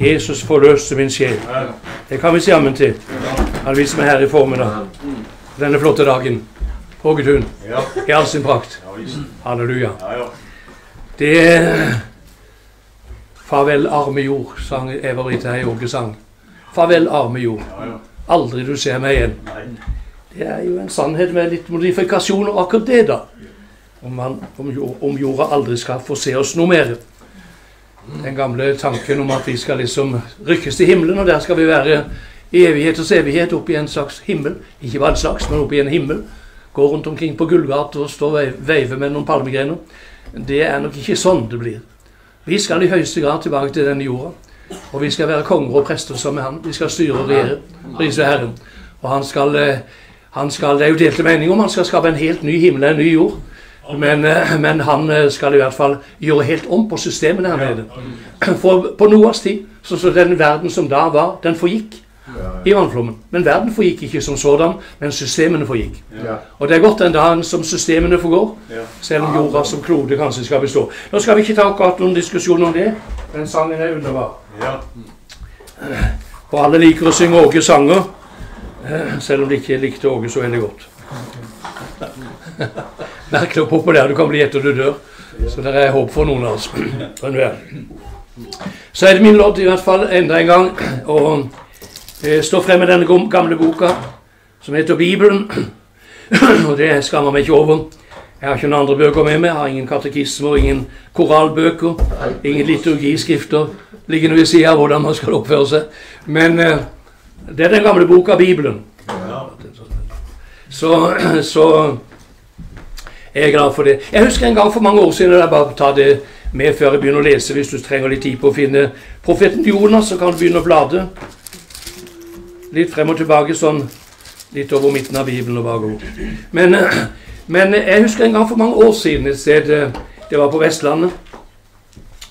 Jesus forløste min sjel. Det kan vi si ammen til. Han vi som er her i formiddag. Denne flotte dagen. Hågetun. I all sin prakt. Halleluja. Det er Farvel, arme jord, sang Eva Brita Heiåge sang. Farvel, arme jord. Aldri du ser meg igjen. Det er jo en sannhet med litt modifikasjoner, akkurat det, da. Om, man, om, om jorda aldri skal få se oss noe mer. Den gamle tanken om at vi skal liksom rykkes til himmelen, og der skal vi være i evigheters evighet oppe i en slags himmel. Ikke bare en slags, men oppe i en himmel. Gå rundt omkring på Gullgata og stå og veive med noen palmegrener. Det er nok ikke sånn det blir. Vi skal i høyeste grad tilbake til denne jorda. Og vi skal være konger og prester som han. Vi skal styre og regjere. Prise Herren. Og han skal, eh, han skal, Det er jo delte meninger om han skal skape en helt ny himmel og en ny jord. Men, eh, men, han eh, skal i hvert fall gjøre helt om på systemene her nede. For på Noas tid, så, så den verden som da var, den forgikk i vannflommen. Men verden forgikk ikke som sådan, men systemene forgikk. Og det er godt den dagen som systemene forgår, selv om jorda som klode kanskje skal bestå. Nå skal vi ikke ta akkurat noen diskusjon om det. Den sangen er underbar. Og alle liker å synge Åge sanger, selv om de ikke likte Åge så veldig godt. Merkelig hvor populær du kan bli etter du dør. Så det er håp for noen av oss. Så er det min lodd i hvert fall enda en gang å eh, stå frem med denne gamle boka som heter Bibelen. Og det skammer meg ikke over. Jeg har ikke noen andre bøker med meg. Jeg har ingen katekismer, ingen koralbøker, ingen liturgiskrifter liggende ved sida av hvordan man skal oppføre seg. Men eh, det er den gamle boka Bibelen. Så, så jeg er glad for det. Jeg husker en gang for mange år siden jeg bare tar det med før jeg begynner å lese. Hvis du trenger litt tid på å finne profeten Jonas, så kan du begynne å blade. Litt frem og tilbake, sånn litt over midten av Bibelen og bakover. Men, men jeg husker en gang for mange år siden et sted Det var på Vestlandet.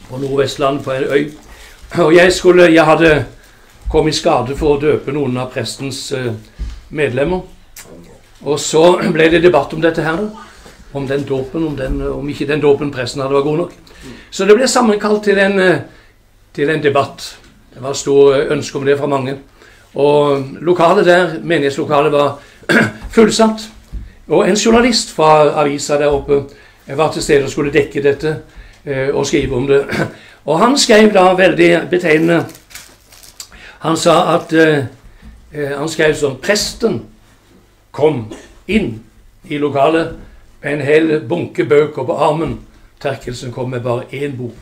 På Nordvestlandet, på en øy. Og jeg, skulle, jeg hadde kommet i skade for å døpe noen av prestens medlemmer. Og så ble det debatt om dette her. Om den dåpen, om, den, om ikke den dåpen presten hadde, var god nok. Så det ble sammenkalt til en, til en debatt. Det var stor ønske om det fra mange. Og lokalet der, menighetslokalet var fullsatt. Og en journalist fra avisa der oppe var til stede og skulle dekke dette og skrive om det. Og han skrev da veldig betegnende Han sa at Han skrev som Presten kom inn i lokalet med en hel bunke bøker på armen. Terkelsen kom med bare én bok.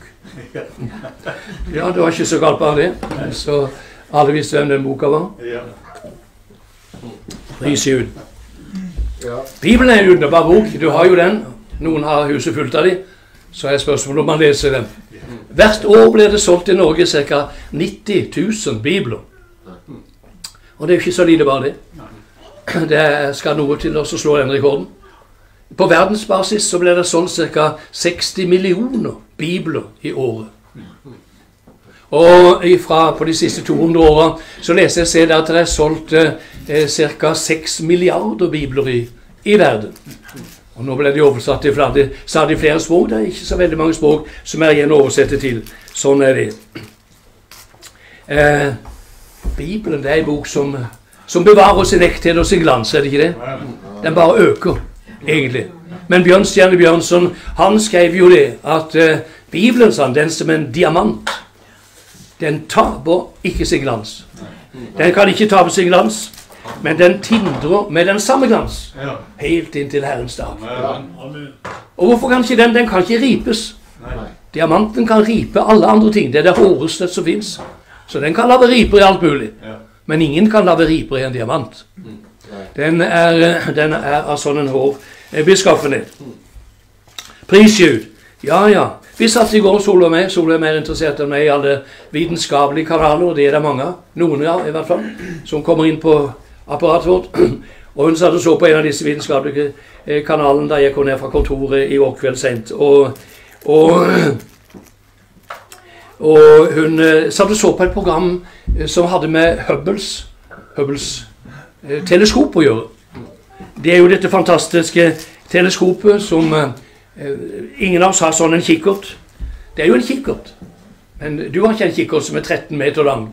Ja, det var ikke så galt bare det. Så alle visste hvem den boka var. Pris Gud. Bibelen er en underbar bok. Du har jo den. Noen har huset fullt av dem. Så er spørsmålet om man leser dem. Hvert år blir det solgt i Norge ca. 90 000 bibler. Og det er jo ikke så lite bare det. Det skal noe til å slå den rekorden. På verdensbasis så blir det solgt ca. 60 millioner bibler i året. Og ifra, på de siste 200 åra så leser jeg at det er solgt eh, ca. 6 milliarder bibler i, i verden. Og Nå ble de oversatt til flere, stadig flere språk. Det er ikke så veldig mange språk som er igjen å oversette til. Sånn er det. Eh, Bibelen det er en bok som, som bevarer sin ekthet og sin glans, er det ikke det? Den bare øker, egentlig. Men Bjørnstjerne Bjørnson han skrev jo det at eh, Bibelen sa den som en diamant, den taper ikke sin glans. Den kan ikke tape sin glans. Men den tindrer med den samme glans helt inn til Herrens dag. Og hvorfor kan ikke den? Den kan ikke ripes. Diamanten kan ripe alle andre ting. Det er det håreste som fins. Så den kan lage riper i alt mulig. Men ingen kan lage riper i en diamant. Den er, den er av sånn en hård beskaffenhet. Pris Gud. Ja, ja. Vi satt i går, Sol og meg. Sol er mer interessert enn meg i alle vitenskapelige kanaler, og det er det mange av. Noen, av, i hvert fall. Som kommer inn på apparatet vårt. Og hun satt og så på en av disse vitenskapelige kanalene da jeg kom ned fra kontoret i går kveld sent. Og, og, og hun satt og så på et program som hadde med Hubbles, Hubbles teleskop å gjøre. Det er jo dette fantastiske teleskopet som Ingen av oss har sånn en kikkert. Det er jo en kikkert. Men du har ikke en kikkert som er 13 meter lang,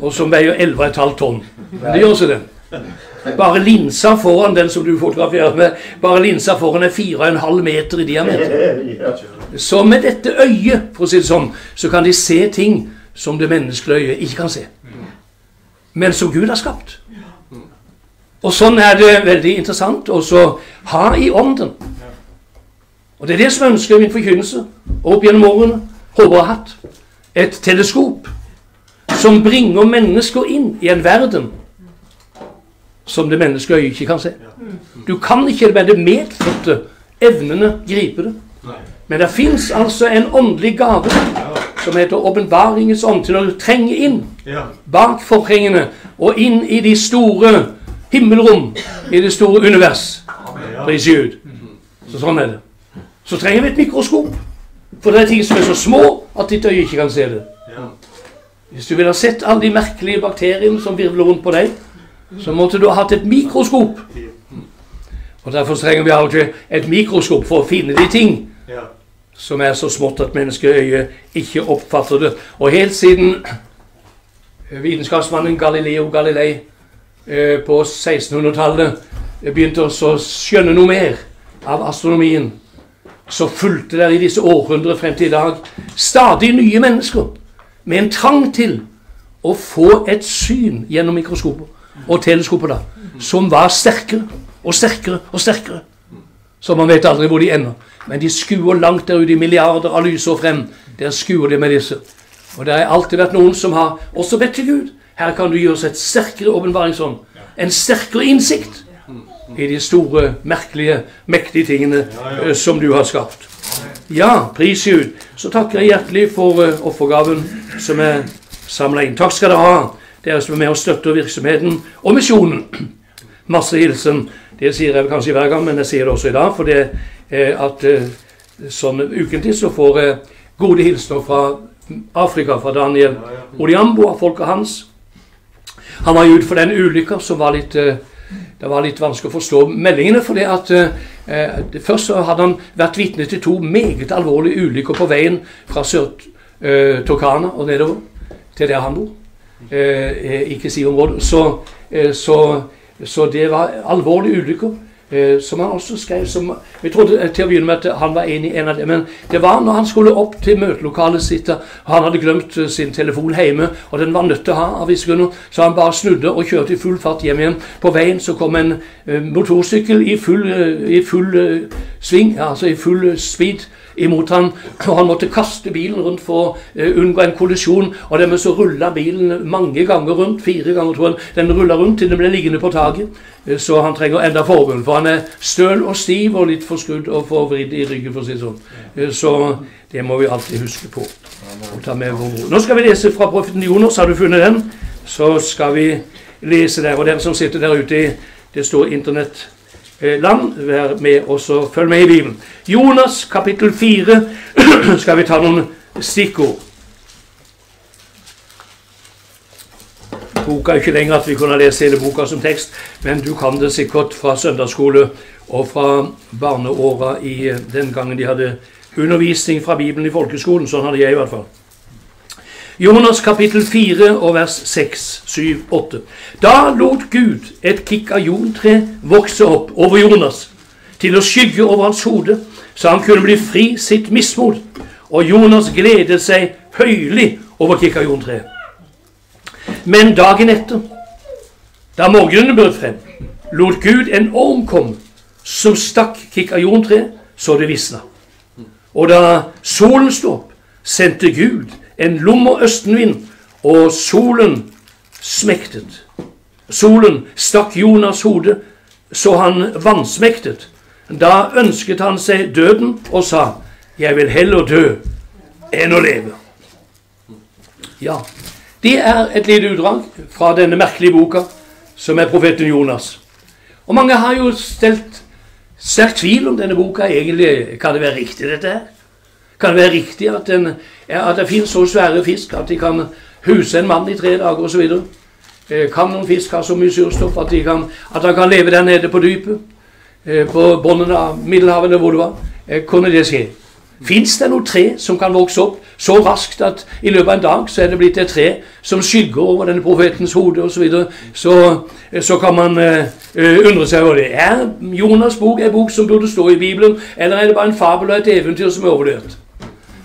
og som veier 11,5 tonn. Men det gjør også det. Bare linsa foran den som du fotograferer med, bare linsa foran er 4,5 meter i diameter. Så med dette øyet, for å si det sånn, så kan de se ting som det menneskelige øyet ikke kan se. Men som Gud har skapt. Og sånn er det veldig interessant å ha i ånden. Og det er det som jeg ønsker i min forkynnelse opp gjennom årene. Håper å ha hatt et teleskop som bringer mennesker inn i en verden som det menneskelige øyet ikke kan se. Du kan ikke med det medfødte evnene gripe det. Men det fins altså en åndelig gave som heter åpenbaringens ånd, til å trenge inn bak forhengene og inn i de store himmelrom, i det store univers. Pris Gud. Så sånn er det. Så trenger vi et mikroskop. For det er ting som er så små at ditt øye ikke kan se det. Hvis du ville ha sett alle de merkelige bakteriene som virvler rundt på deg, så måtte du ha hatt et mikroskop. Og Derfor trenger vi alltid et mikroskop for å finne de ting som er så smått at menneskeøyet ikke oppfatter det. Og helt siden vitenskapsmannen Galileo Galilei eh, på 1600-tallet begynte å skjønne noe mer av astronomien, så fulgte der i disse århundrer frem til i dag stadig nye mennesker med en trang til å få et syn gjennom mikroskoper og teleskoper da, som var sterkere og sterkere og sterkere. Så man vet aldri hvor de ender. Men de skuer langt der ute i milliarder av lysår frem. Der skuer de med disse. Og det har alltid vært noen som har også bedt til Gud. Her kan du gi oss et sterkere åpenbaringsånd. En sterkere innsikt i de store, merkelige, mektige tingene uh, som du har skapt. Ja, pris Gud. Så takker jeg hjertelig for uh, offergaven som er samla inn. Takk skal dere ha, dere som er med og støtter virksomheten og misjonen. Masse hilsen. Det sier jeg kanskje hver gang, men jeg sier det også i dag. For det at sånn ukentlig så får jeg gode hilsener fra Afrika, fra Daniel Odiambo og folket hans. Han var jo ute for den ulykka som var litt det var litt vanskelig å forstå meldingene. fordi at eh, Først så hadde han vært vitne til to meget alvorlige ulykker på veien fra Sør-Tokana eh, og nedover til der han bor. Eh, ikke si området. Så, eh, så, så det var alvorlige ulykker. Eh, som han også skrev som, Vi trodde til å begynne med at han var enig i en av dem. Men det var når han skulle opp til møtelokalet sitt, og han hadde glemt eh, sin telefon hjemme, og den var nødt til å ha av visse grunner, så han bare snudde og kjørte i full fart hjem igjen. På veien så kom en motorsykkel i full, i full sving, altså i full speed imot han, og han måtte kaste bilen rundt for å unngå en kollisjon. Og dermed så rulla bilen mange ganger rundt, fire ganger tror jeg. Den rulla rundt til den ble liggende på taket. Så han trenger enda forbund, for han er støl og stiv og litt forskrudd og forvridd i ryggen, for å si det sånn. Uh, så det må vi alltid huske på. Nå skal vi lese fra profeten Jonas. Har du funnet den? Så skal vi lese der. Og den som sitter der ute i det store Internett Eh. Vær med oss og følg med i Bibelen. Jonas kapittel 4 skal vi ta noen stikkord. Boka ikke lenger at vi kunne lese hele boka som tekst, men du kan det sikkert fra søndagsskole og fra barneåra i eh, den gangen de hadde undervisning fra Bibelen i folkeskolen. Sånn hadde jeg i hvert fall. Jonas kapittel 4 og vers 6, 7, 8. Da lot Gud et kikkajontre vokse opp over Jonas til å skygge over hans hode, så han kunne bli fri sitt mismot. Og Jonas gledet seg høylig over kikkajontreet. Men dagen etter, da morgenen brøt frem, lot Gud en orm komme som stakk kikkajontreet så det visna. Og da solen sto opp, sendte Gud en lummer østenvind, og solen smektet. Solen stakk Jonas hode, så han vansmektet. Da ønsket han seg døden og sa, 'Jeg vil heller dø enn å leve'. Ja, det er et lite utdrag fra denne merkelige boka, som er profeten Jonas. Og mange har jo stelt sterk tvil om denne boka egentlig Kan det være riktig, dette her? Kan det være riktig at, den, at det finnes så svære fisk at de kan huse en mann i tre dager osv.? Eh, kan noen fisk ha så mye surstoff at, de kan, at han kan leve der nede på dypet? Eh, på bunnen av Middelhavet eller hvor det var? Eh, kunne det skje? Fins det noe tre som kan vokse opp så raskt at i løpet av en dag så er det blitt et tre som skygger over denne profetens hode osv., så, videre, så så kan man uh, undre seg over det. Er Jonas' bok en bok som burde stå i Bibelen, eller er det bare en fabel og et eventyr som er overlevert?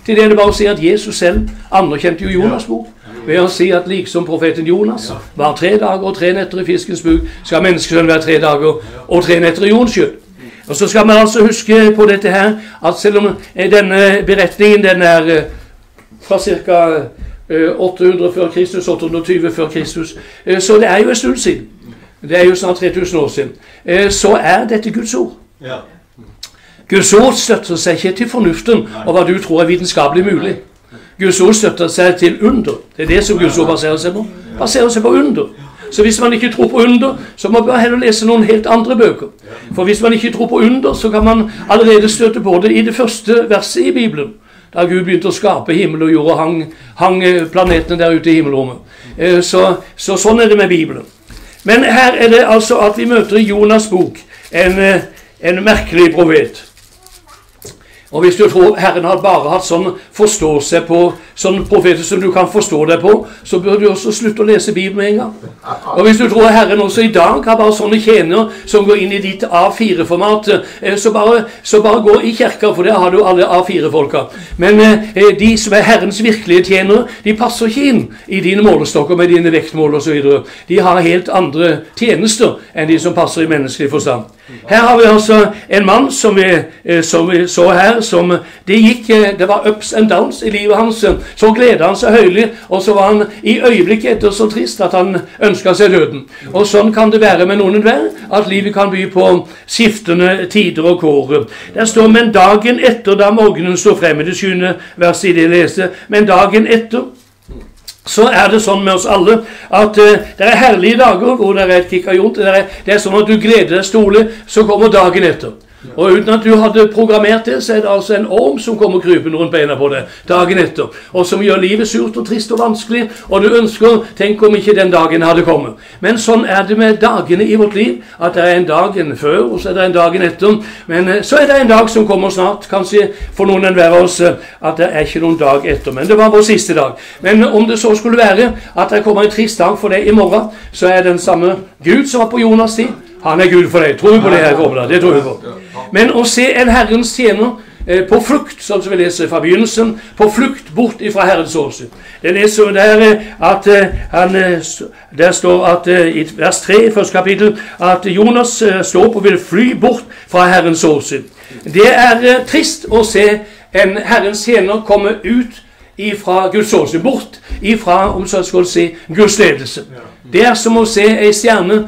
Til det er det bare å si at Jesus selv anerkjente jo Jonas' bok ved å si at liksom profeten Jonas var tre dager og tre netter i fiskens buk, skal menneskesønnen være tre dager og tre netter i jordens skyld. Og så skal man altså huske på dette her, at selv om denne beretningen den er eh, fra ca. 800 eh, før Kristus, 820 før Kristus, eh, så det er jo en stund siden. Det er jo snart 3000 år siden. Så er dette Guds ord. Guds ord støtter seg ikke til fornuften og hva du tror er vitenskapelig mulig. Guds ord støtter seg til under. Det er det som Guds ord baserer seg på. Baserer seg på under. Så hvis man ikke tror på under, så må man heller lese noen helt andre bøker. For hvis man ikke tror på under, så kan man allerede støte på det i det første verset i Bibelen. Da Gud begynte å skape himmel og jord og hang, hang eh, planetene der ute i himmelrommet. Eh, så, så, sånn er det med Bibelen. Men her er det altså at vi møter i Jonas' bok en, eh, en merkelig profet. Og hvis du tror Herren har bare hatt sånn forståelse på sånn profeter som du kan forstå deg på, så bør du også slutte å lese Bibelen med en gang. Og hvis du tror Herren også i dag har bare sånne tjenere som går inn i ditt A4-format, eh, så så bare gå i kirka, for der har du alle A4-folka. Men eh, de som er Herrens virkelige tjenere, de passer ikke inn i dine målestokker med dine vektmål osv. De har helt andre tjenester enn de som passer i menneskelig forstand. Her har vi altså en mann som vi, eh, som vi så her, som det gikk eh, Det var ups and downs i livet hans. Så gleda han seg høylig, og så var han i øyeblikket etter så trist at han ønska seg døden. Og sånn kan det være med noen hver, at livet kan by på skiftende tider og kår. Der står 'men dagen etter, da morgenen står frem', i det sjuende verset i det jeg leste, men dagen etter så er det sånn med oss alle at uh, det er herlige dager hvor det er et kikajont. Det, det er sånn at du gleder deg stole, så kommer dagen etter. Og uten at du hadde programmert det, så er det altså en orm som kommer krypende rundt beina på deg dagen etter, og som gjør livet surt og trist og vanskelig, og du ønsker Tenk om ikke den dagen hadde kommet. Men sånn er det med dagene i vårt liv, at det er en dagen før, og så er det en dagen etter. Men eh, så er det en dag som kommer snart, kanskje for noen enhver av oss, eh, at det er ikke noen dag etter. Men det var vår siste dag. Men om det så skulle være at det kommer en trist dag for deg i morgen, så er det den samme Gud som var på Jonas' tid, han er Gud for deg. Tror vi på det her formiddag? Det tror vi på. Men å se en Herrens tjener eh, på flukt, sånn som vi leser fra begynnelsen, på flukt bort ifra Herrens åsyn. Det leser der eh, at eh, han Der står at i vers 3 i første kapittel at Jonas står opp og vil fly bort fra Herrens åsyn. Det er trist å se en Herrens tjener komme ut ifra Guds åsyn, bort ifra om så skal si, Guds ledelse. Det er som å se ei stjerne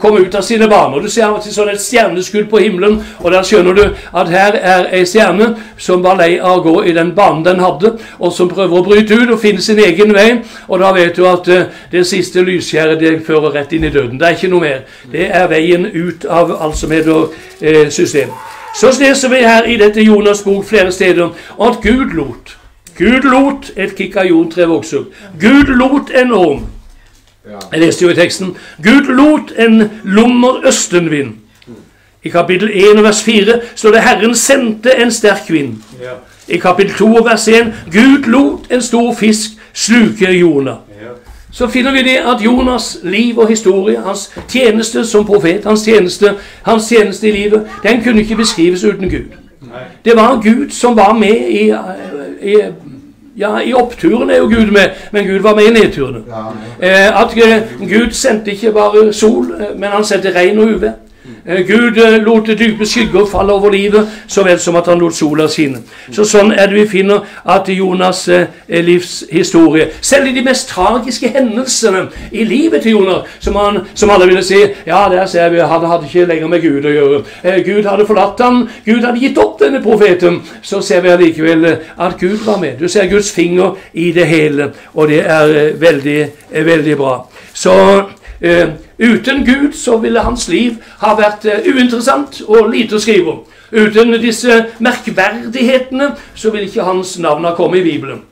komme ut av sine baner. Du ser av og til sånn et stjerneskudd på himmelen, og der skjønner du at her er ei stjerne som var lei av å gå i den banen den hadde, og som prøver å bryte ut og finne sin egen vei. Og da vet du at uh, det siste lysskjæret det fører rett inn i døden. Det er ikke noe mer. Det er veien ut av alt som heter uh, system. Så leser vi her i dette Jonas' bok flere steder at Gud lot Gud lot et kikajontre vokse opp. Gud lot en orm jeg leste jo i teksten Gud lot en lummer østenvind. I kapittel 1 vers 4 står det Herren sendte en sterk vind. I kapittel 2 vers 1 Gud lot en stor fisk sluke Jonah. Så finner vi det at Jonas' liv og historie, hans tjeneste som profet, hans tjeneste, hans tjeneste i livet, den kunne ikke beskrives uten Gud. Det var Gud som var med i, i ja, i oppturen er jo Gud med, men Gud var med i nedturene. Eh, at Gud sendte ikke bare sol, eh, men han sendte regn og uvær. Eh, Gud eh, lot dype skygger falle over livet, så vel som at han lot sola skinne. Så Sånn er det vi finner at Jonas' eh, livshistorie Selv i de mest tragiske hendelsene i livet til Jonas, som, han, som alle ville si Ja, der ser vi, han hadde ikke lenger med Gud å gjøre. Gud hadde forlatt ham, Gud hadde gitt opp denne profeten. Så ser vi allikevel at Gud var med. Du ser Guds finger i det hele, og det er veldig, veldig bra. Så eh, Uten Gud så ville hans liv ha vært uh, uinteressant og lite å skrive om. Uten disse merkverdighetene så ville ikke hans navn ha kommet i Bibelen.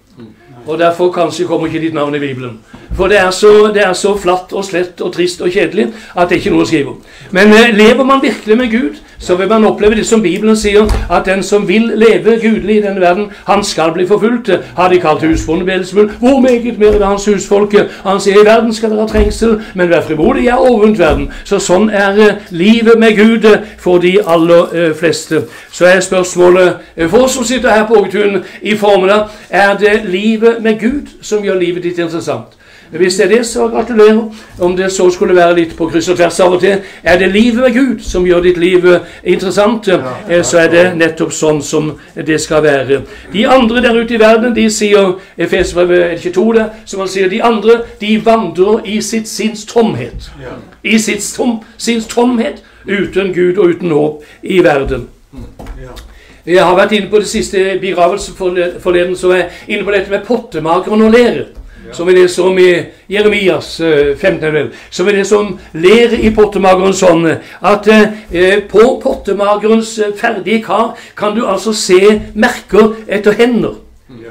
Og derfor kanskje kommer ikke ditt navn i Bibelen. For det er, så, det er så flatt og slett og trist og kjedelig at det er ikke noe å skrive om. Men eh, lever man virkelig med Gud, så vil man oppleve det som Bibelen sier, at den som vil leve gudelig i denne verden, han skal bli forfulgt. Har de kalt husbonden Belsmul, Hvor meget mer er hans husfolke? Han sier i verden skal dere ha trengsel, men vær frimodig, jeg har overvunnet verden. Så sånn er eh, livet med Gud for de aller eh, fleste. Så er spørsmålet eh, for oss som sitter her på Ågetun i formiddag, er det livet med Gud som gjør livet ditt interessant? Hvis det er det, så gratulerer. Om det så skulle være litt på kryss og tvers av og til. Er det livet med Gud som gjør ditt liv eh, interessant, eh, så er det nettopp sånn som det skal være. De andre der ute i verden, de sier Efesbrevet er det ikke to der, som han sier, de andre de vandrer i sitt sinns tomhet. I sitt tom, sinns tomhet, uten Gud og uten håp i verden. Jeg har vært inne på det siste begravelsen forleden, så er jeg inne på dette med pottemakeren og lære som er det som i Jeremias 15. Eh, som er det som ler i pottemageren sånn at eh, på pottemagerens eh, ferdige kar kan du altså se merker etter hender.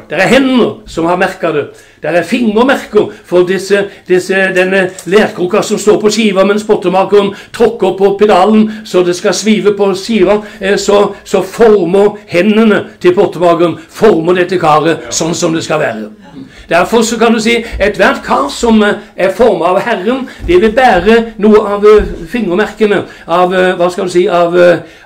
Det er hender som har merka det. Det er fingermerker for disse, disse, denne lerkroka som står på skiva mens pottemakeren tråkker på pedalen så det skal svive på skiva. Så, så former hendene til pottemakeren former dette karet sånn som det skal være. Derfor så kan du si ethvert kar som eh, er formet av Herren, det vil bære noe av eh, fingermerkene, av eh, hva skal du si, av,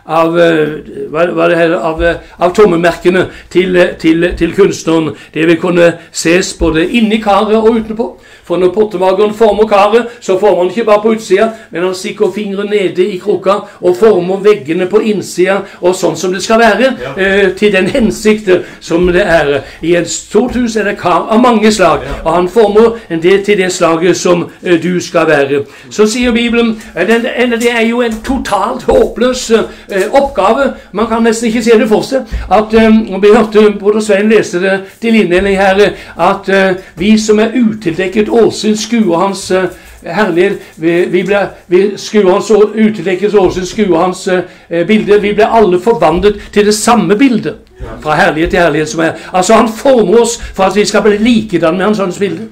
av, her, av, av tommemerkene til, til, til kunstneren. Det vil kunne ses både inni karet og utenpå. For når pottemageren former karet, så former han ikke bare på utsida, men han stikker fingeren nede i krukka og former veggene på innsida, og sånn som det skal være, ja. eh, til den hensikt som det er. I et stort hus er det kar av mange slag, ja. og han former det til det slaget som eh, du skal være. Så sier Bibelen den, det er jo en totalt håpløs eh, oppgave. Man kan nesten ikke se det for seg. at eh, Vi hørte broder Svein lese det til innledning her, at eh, vi som er utildekket åsyn skue hans uh, herlighet. Vi, vi, ble, vi skue hans utelekkes åsyn, skue hans uh, bilde. Vi ble alle forvandlet til det samme bildet. Fra herlighet til herlighet som er. Altså Han former oss for at vi skal bli likedan med hans ånds bilde.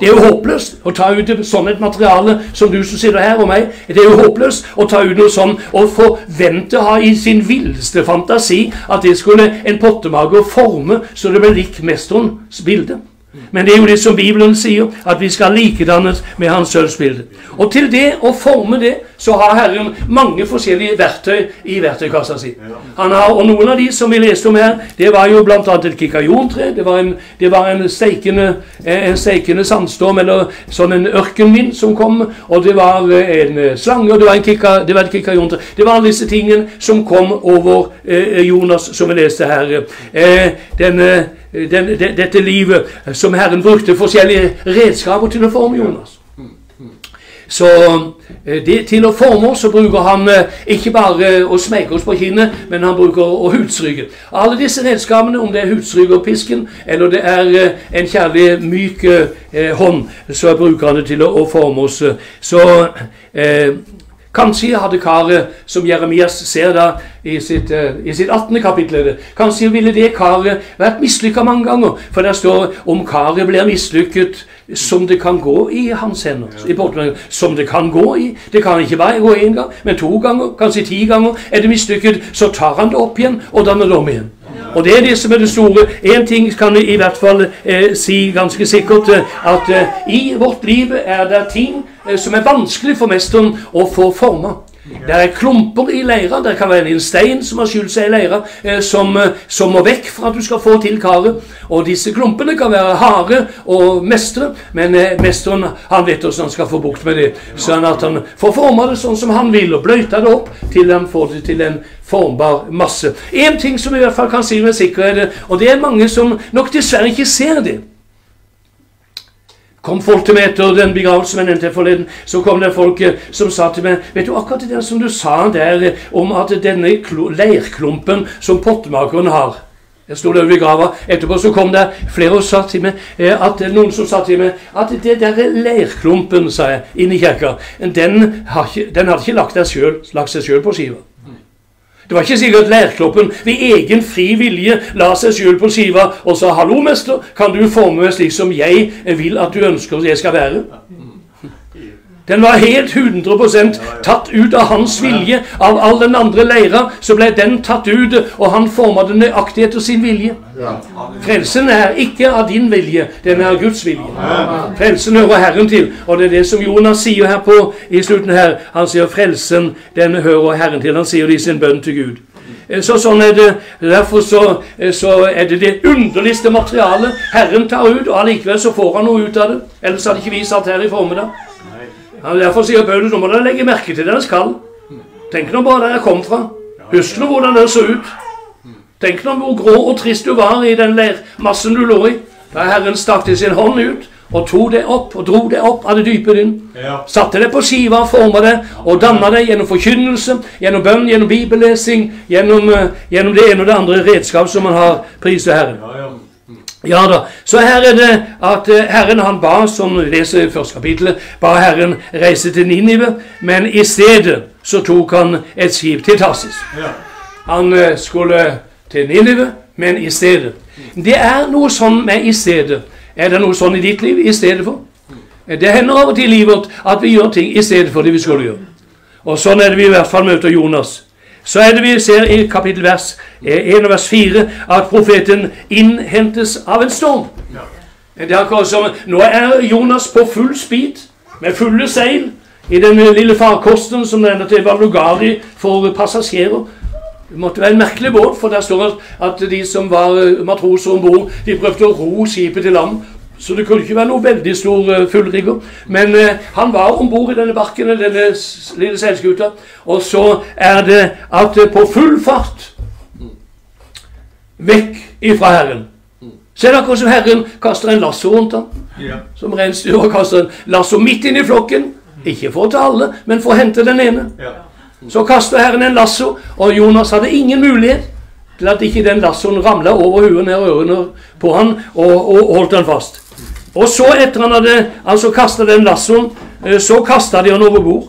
Det er jo håpløst å ta ut sånn et materiale som du som sitter her og meg. Det er jo håpløst å ta ut noe sånn og forvente å ha i sin villeste fantasi at det skulle en pottemager forme så det ble lik mesterens bilde. Men det er jo det som Bibelen sier, at vi skal likedannes med Hans sølvsbilde. Og til det å forme det, så har Herren mange forskjellige verktøy i verktøykassa si. Han har, og Noen av de som vi leste om her, det var jo bl.a. et kikajontre. Det var en, det var en steikende, en steikende sandstorm, eller sånn en ørkenvind som kom. Og det var en slange, og det var, en kika, det var et kikajontre. Det var alle disse tingene som kom over eh, Jonas, som vi leste her. Eh, denne den, de, dette livet som Herren brukte forskjellige redskaper til å forme Jonas. Så eh, det, til å forme oss så bruker han eh, ikke bare å smeke oss på kinnet, men han bruker å hudstryke. Alle disse redskapene, om det er hudstryk og pisken, eller det er eh, en kjærlig, myk eh, hånd, så bruker han det til å, å forme oss. Så eh, Kanskje hadde karet, som Jeremias ser da i sitt, uh, i sitt 18. kapittel, kanskje ville det karet vært mislykka mange ganger. For der står om karet blir mislykket som det kan gå i hans hender. I som det kan gå i. Det kan ikke bare gå én gang, men to ganger, kanskje ti ganger. Er det mislykket, så tar han det opp igjen og danner det om igjen. Og det er det som er det store. Én ting kan vi i hvert fall eh, si ganske sikkert, eh, at eh, i vårt liv er det ting eh, som er vanskelig for mesteren å få forma. Det er klumper i leira. Det kan være en stein som har skjult seg i leira, eh, som, eh, som, må vekk for at du skal få til karet. Og disse klumpene kan være harde og mestre, men eh, mesteren han vet hvordan han skal få bukt med det. Sånn at han får forma det sånn som han vil, og bløyta det opp til han får det til en formbar masse. Én ting som i hvert fall kan si med sikkerhet, og det er mange som nok dessverre ikke ser det kom folk til meg etter den begravelsen jeg nevnte forleden. Så kom det folk eh, som sa til meg Vet du akkurat det som du sa der eh, om at denne leirklumpen som pottemakeren har jeg sto der ved grava. Etterpå så kom det flere og sa til meg eh, at noen som sa til meg at det der leirklumpen, sa jeg, inni kirka, den, hadde ikke lagt, lagt seg sjøl på skiva. Det var ikke sikkert lærkloppen ved egen fri vilje la seg sjøl på skiva og sa 'Hallo, mester, kan du forme meg slik som jeg vil at du ønsker jeg skal være?' Den var helt 100% tatt ut av hans vilje. Av all den andre leira så ble den tatt ut, og han forma det nøyaktig etter sin vilje. Frelsen er ikke av din vilje, den er av Guds vilje. Frelsen hører Herren til, og det er det som Jonas sier her på i slutten her. Han sier frelsen, den hører Herren til. Han sier det i sin bønn til Gud. Så sånn er det, Derfor så, så, er det det underligste materialet Herren tar ut, og allikevel så får han noe ut av det. Ellers hadde ikke vi satt her i formiddag. Ja, derfor sier Paulus nå må dere legge merke til deres kall. Tenk nå bare der jeg kom fra. Husk nå hvordan det så ut. Tenk nå hvor grå og trist du var i den leirmassen du lå i. Da Herren stakk til sin hånd ut og tok det opp og dro det opp av det dype din. Satte det på skiva, forma det og danna det gjennom forkynnelse, gjennom bønn, gjennom bibellesing, gjennom, uh, gjennom det ene og det andre redskap som man har priset Herren. Ja da. Så her er det at eh, Herren han ba, som vi leser i første kapittel, ba Herren reise til Ninive, men i stedet så tok han et skip til Tarsis. Han eh, skulle til Ninive, men i stedet. Det er noe sånn med i stedet. Er det noe sånn i ditt liv i stedet for? Det hender av og til i livet at vi gjør ting i stedet for det vi skulle gjøre. Og sånn er det vi i hvert fall møter Jonas. Så er det vi ser i kapittel vers 1 og vers 4 at profeten innhentes av en storm. Det er akkurat som Nå er Jonas på full speed, med fulle seil, i den lille farkosten som ender til Valugari for passasjerer. Det måtte være en merkelig båt, for der står det at de som var matroser om bord, de prøvde å ro skipet til land. Så det kunne ikke være noe veldig stor uh, fullrigger. Men uh, han var om bord i denne barken, denne lille seilskuta. Og så er det at uh, på full fart vekk ifra Herren. Se er hvordan Herren kaster en lasso rundt ham. Ja. Som reinsdyr kaster en lasso midt inn i flokken. Ikke for å ta alle, men for å hente den ene. Ja. Så kaster Herren en lasso, og Jonas hadde ingen mulighet til at ikke den lassoen ramla over huet ned ørene på han og, og holdt han fast. Og så, etter han hadde altså kasta den lassoen, eh, så kasta de han over bord.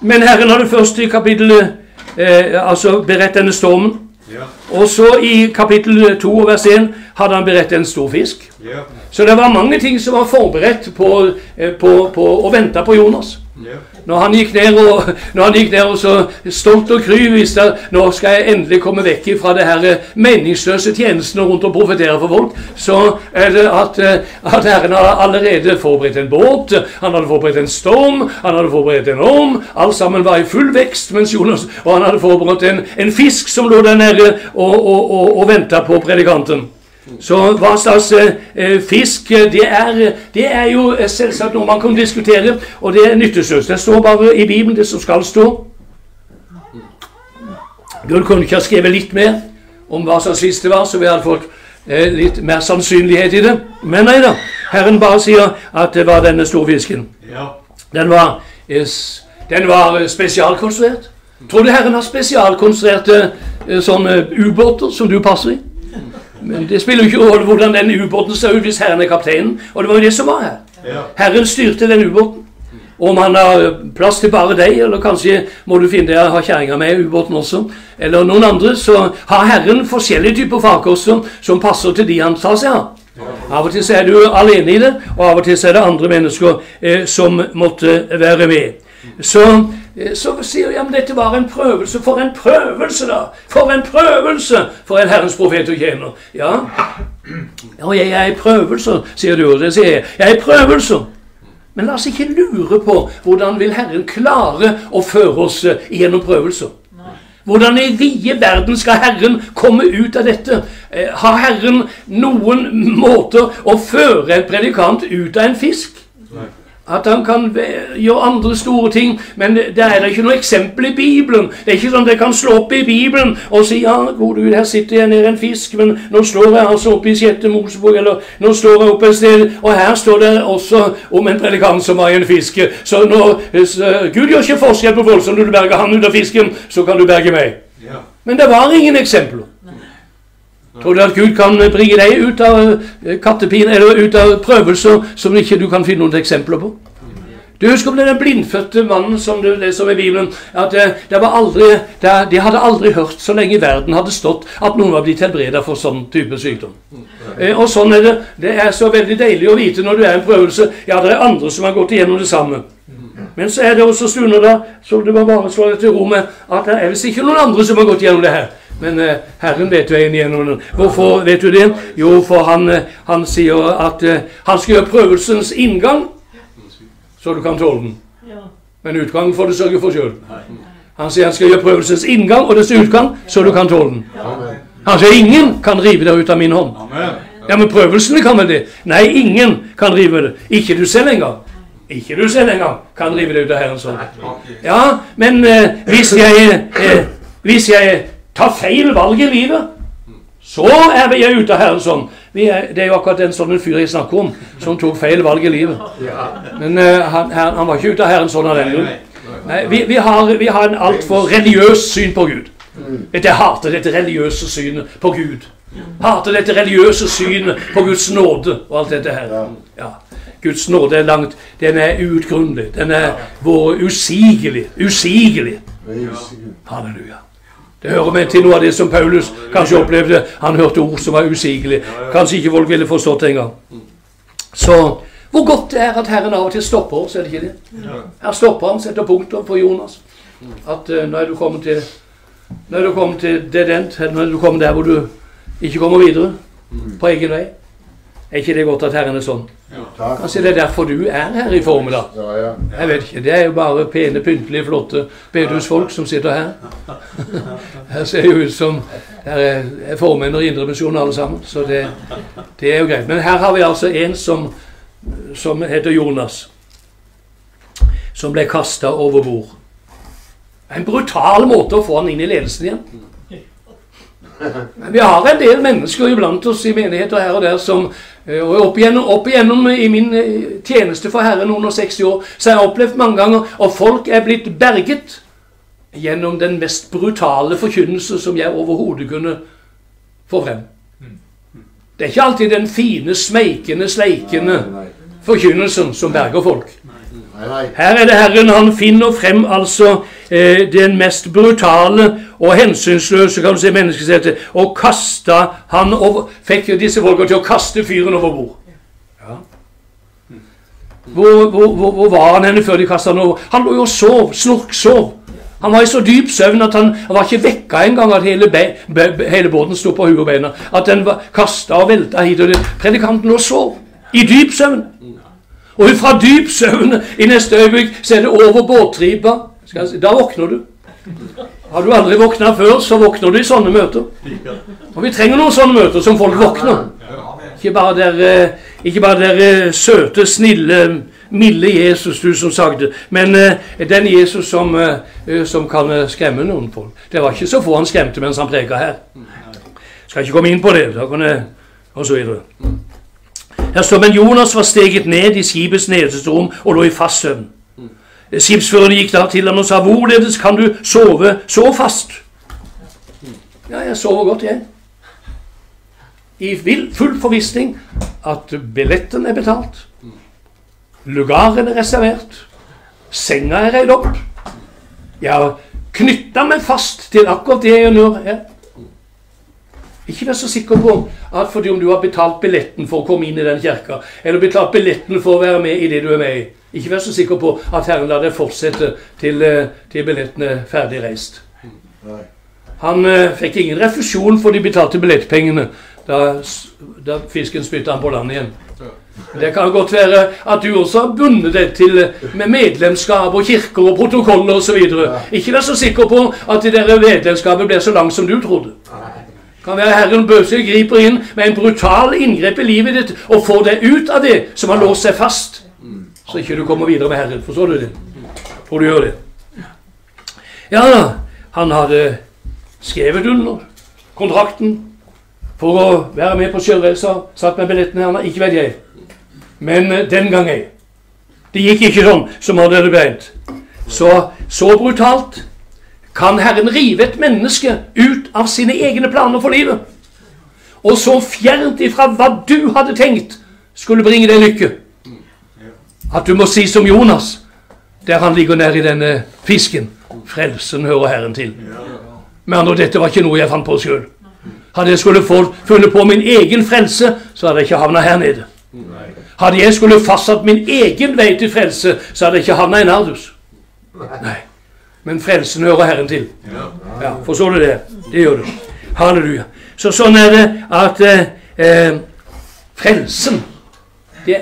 Men Herren hadde først i kapittelet eh, altså beredt denne stormen. Ja. Og så i kapittel 2 vers 1 hadde han beredt en stor fisk. Ja. Så det var mange ting som var forberedt på, eh, på, på å vente på Jonas. Ja. Når han gikk ned og, han gikk ned og så stolt og kry visste at nå skal jeg endelig komme vekk fra det her meningsløse tjenestene rundt og profetere for folk, så er det at, at Herren hadde allerede forberedt en båt, han hadde forberedt en storm, han hadde forberedt en orm. Alt sammen var i full vekst, mens Jonas, og han hadde forberedt en, en fisk som lå der nede og, og, og, og venta på predikanten. Så hva slags eh, fisk eh, det er, det er jo eh, selvsagt noe man kan diskutere, og det er nytteløst. Det står bare i Bibelen det som skal stå. Gud kunne ikke ha skrevet litt mer om hva slags fisk det var, så vi hadde fått eh, litt mer sannsynlighet i det. Men nei da. Herren bare sier at det var denne storfisken. Ja. Den var, eh, den var spesialkonstruert. Tror du Herren har spesialkonstruerte eh, sånne ubåter som du passer i? Men det spiller jo ikke rolle hvordan den ubåten ser ut hvis Herren er kapteinen. Og det var jo det som var her. Herren styrte den ubåten. Om han har plass til bare deg, eller kanskje må du finne deg å ha kjerringa med i ubåten også, eller noen andre, så har Herren forskjellige typer farkoster som passer til de han tar seg av. Av og til så er du alene i det, og av og til så er det andre mennesker eh, som måtte være med. Så så sier jeg, ja, men dette var en prøvelse. For en prøvelse, da! For en prøvelse for en Herrens profet og tjener. Ja, og jeg er i prøvelser, sier du. og Det sier jeg. Jeg er i prøvelser. Men la oss ikke lure på hvordan vil Herren klare å føre oss eh, gjennom prøvelser. Hvordan i vide verden skal Herren komme ut av dette? Eh, har Herren noen måter å føre en predikant ut av en fisk? At han kan gjøre andre store ting. Men det, det er ikke noe eksempel i Bibelen. Det er ikke sånn jeg kan slå opp i Bibelen og si ja, gode Gud, her sitter jeg nede en fisk, men nå slår jeg altså oppe i sjette Mosebok, eller nå står jeg oppe et sted, og her står det også om en predikant som var i en fisk. Så når så, Gud gjør ikke forskjell på. Så når du berger han ut av fisken, så kan du berge meg. Ja. Men det var ingen eksempler. Tror du at Gud kan bringe deg ut av eh, kattepine, eller ut av prøvelser som ikke du kan finne noen eksempler på? Du husker om den blindfødte mannen som du leser i Bibelen? at det, det var aldri, det, De hadde aldri hørt så lenge verden hadde stått at noen var blitt helbreda for sånn type sykdom. Eh, og sånn er det. Det er så veldig deilig å vite når du er i en prøvelse. Ja, det er andre som har gått igjennom det samme. Men så er det også stunder da som du må bare slå deg til ro med at det er visst ikke noen andre som har gått gjennom det her. Men eh, Herren vet veien gjennom den. Hvorfor vet du det? Jo, for han, eh, han sier at eh, han skal gjøre prøvelsens inngang, så du kan tåle den. Men utgangen får du sørge for sjøl. Han sier han skal gjøre prøvelsens inngang og dets utgang, så du kan tåle den. Han sier ingen kan rive deg ut av min hånd. Ja, Men prøvelsene kan vel det? Nei, ingen kan rive det. Ikke du selv engang. Ikke du selv engang kan rive det ut av Herrens hånd. Ja, men eh, hvis, jeg, eh, hvis jeg tar feil valg i livet, så er vi ute av Herrens hånd. Er, det er jo akkurat den sånne fyr jeg snakker om, som tok feil valg i livet. Men eh, han, han, var ikke ute av Herrens hånd av den grunn. Nei, vi, vi, har, vi har en altfor religiøst syn på Gud. Jeg hater dette religiøse synet på Gud. Hater dette religiøse synet på Guds nåde og alt dette her. Ja. Guds nåde er langt Den er uutgrunnelig. Den er vår usigelig. Usigelig. Halleluja. Det hører med til noe av det som Paulus kanskje opplevde. Han hørte ord som var usigelig. Kanskje ikke folk ville forstått det engang. Så hvor godt det er at Herren av og til stopper oss, er det ikke det? Her stopper han, setter punktum for Jonas. At uh, når du kommer til når du kommer til dedent, eller når du kommer der hvor du ikke kommer videre på egen vei, er ikke det godt at Herren er sånn? Kanskje det er derfor du er her i formiddag? Jeg vet ikke. Det er jo bare pene, pyntelige, flotte bedehusfolk som sitter her. Her ser jo ut som her er formenn og indremisjon alle sammen. Så det, det, er jo greit. Men her har vi altså en som, som heter Jonas. Som ble kasta over bord. En brutal måte å få han inn i ledelsen igjen. Men vi har en del mennesker iblant oss i menigheter her og der som og opp igjennom, opp igjennom i min eh, tjeneste for Herren under 60 år, så har jeg opplevd mange ganger at folk er blitt berget gjennom den mest brutale forkynnelse som jeg overhodet kunne få frem. Det er ikke alltid den fine, smeikende, sleikende forkynnelsen som berger folk. Her er det Herren, han finner frem altså eh, den mest brutale og hensynsløse kan du si, menneskesettet, og kasta han over, fikk disse folka til å kaste fyren over bord. Ja. Hvor, hvor, hvor, var han henne før de kasta han over? Han lå jo og sov, snorksov. Han var i så dyp søvn at han, var ikke vekka engang at hele, be, be, hele båten sto på huet og beina. At den kasta og velta hit og dit. Predikanten lå og sov. I dyp søvn. Og fra dyp søvn i neste øyeblikk så er det over båttripa. Da våkner du. Har du aldri våkna før, så våkner du i sånne møter. Og vi trenger noen sånne møter som folk våkner. Ikke bare der, eh, ikke bare der eh, søte, snille, milde Jesus, du som sagde, men eh, den Jesus som, som kan skremme noen folk. Det var ikke så få han skremte mens han preka her. Skal ikke komme inn på det. Da kan jeg, og så videre. Her står men Jonas var steget ned i skipets nederste rom og lå i fast søvn. Skipsføreren gikk da til ham og sa, 'Hvorledes kan du sove så fast?' Ja, jeg sover godt, jeg. I full forvissning at billetten er betalt. Lugaren er reservert. Senga er reid opp. Jeg har knytta meg fast til akkurat det jeg gjør her. Ikke vær så sikker på at fordi om du har betalt billetten for å komme inn i den kirka, eller betalt billetten for å være med i det du er med i, ikke vær så sikker på at Herren lar deg fortsette til, eh, til billetten er ferdig reist. Han eh, fikk ingen refusjon for de betalte billettpengene da, da fisken spytta han på land igjen. Det kan godt være at du også har bundet deg til med medlemskap og kirker og protokoller osv. Ikke vær så sikker på at det der medlemskapet blir så langt som du trodde kan være Herren bøse griper inn med en brutal inngrep i livet ditt og får deg ut av det som har låst seg fast, så ikke du kommer videre med Herren. Forstår du det? For du gjør det. Ja da, han hadde skrevet under kontrakten for å være med på sjøreisa, satt med billettene her, ikke vet jeg. Men uh, den gang ei. Det gikk ikke sånn som han hadde beint. Så, så brutalt kan Herren rive et menneske ut av sine egne planer for livet. Og så fjernt ifra hva du hadde tenkt skulle bringe deg lykke. At du må si som Jonas der han ligger nede i denne fisken. Frelsen hører Herren til. Men andre dette var ikke noe jeg fant på sjøl. Hadde jeg skulle funnet på min egen frelse, så hadde jeg ikke havna her nede. Hadde jeg skulle fastsatt min egen vei til frelse, så hadde jeg ikke havna i Nardus. Nei. Men frelsen hører Herren til. Ja, Forstår du det? Det gjør du. Halleluja. Så sånn er det at eh, eh frelsen det,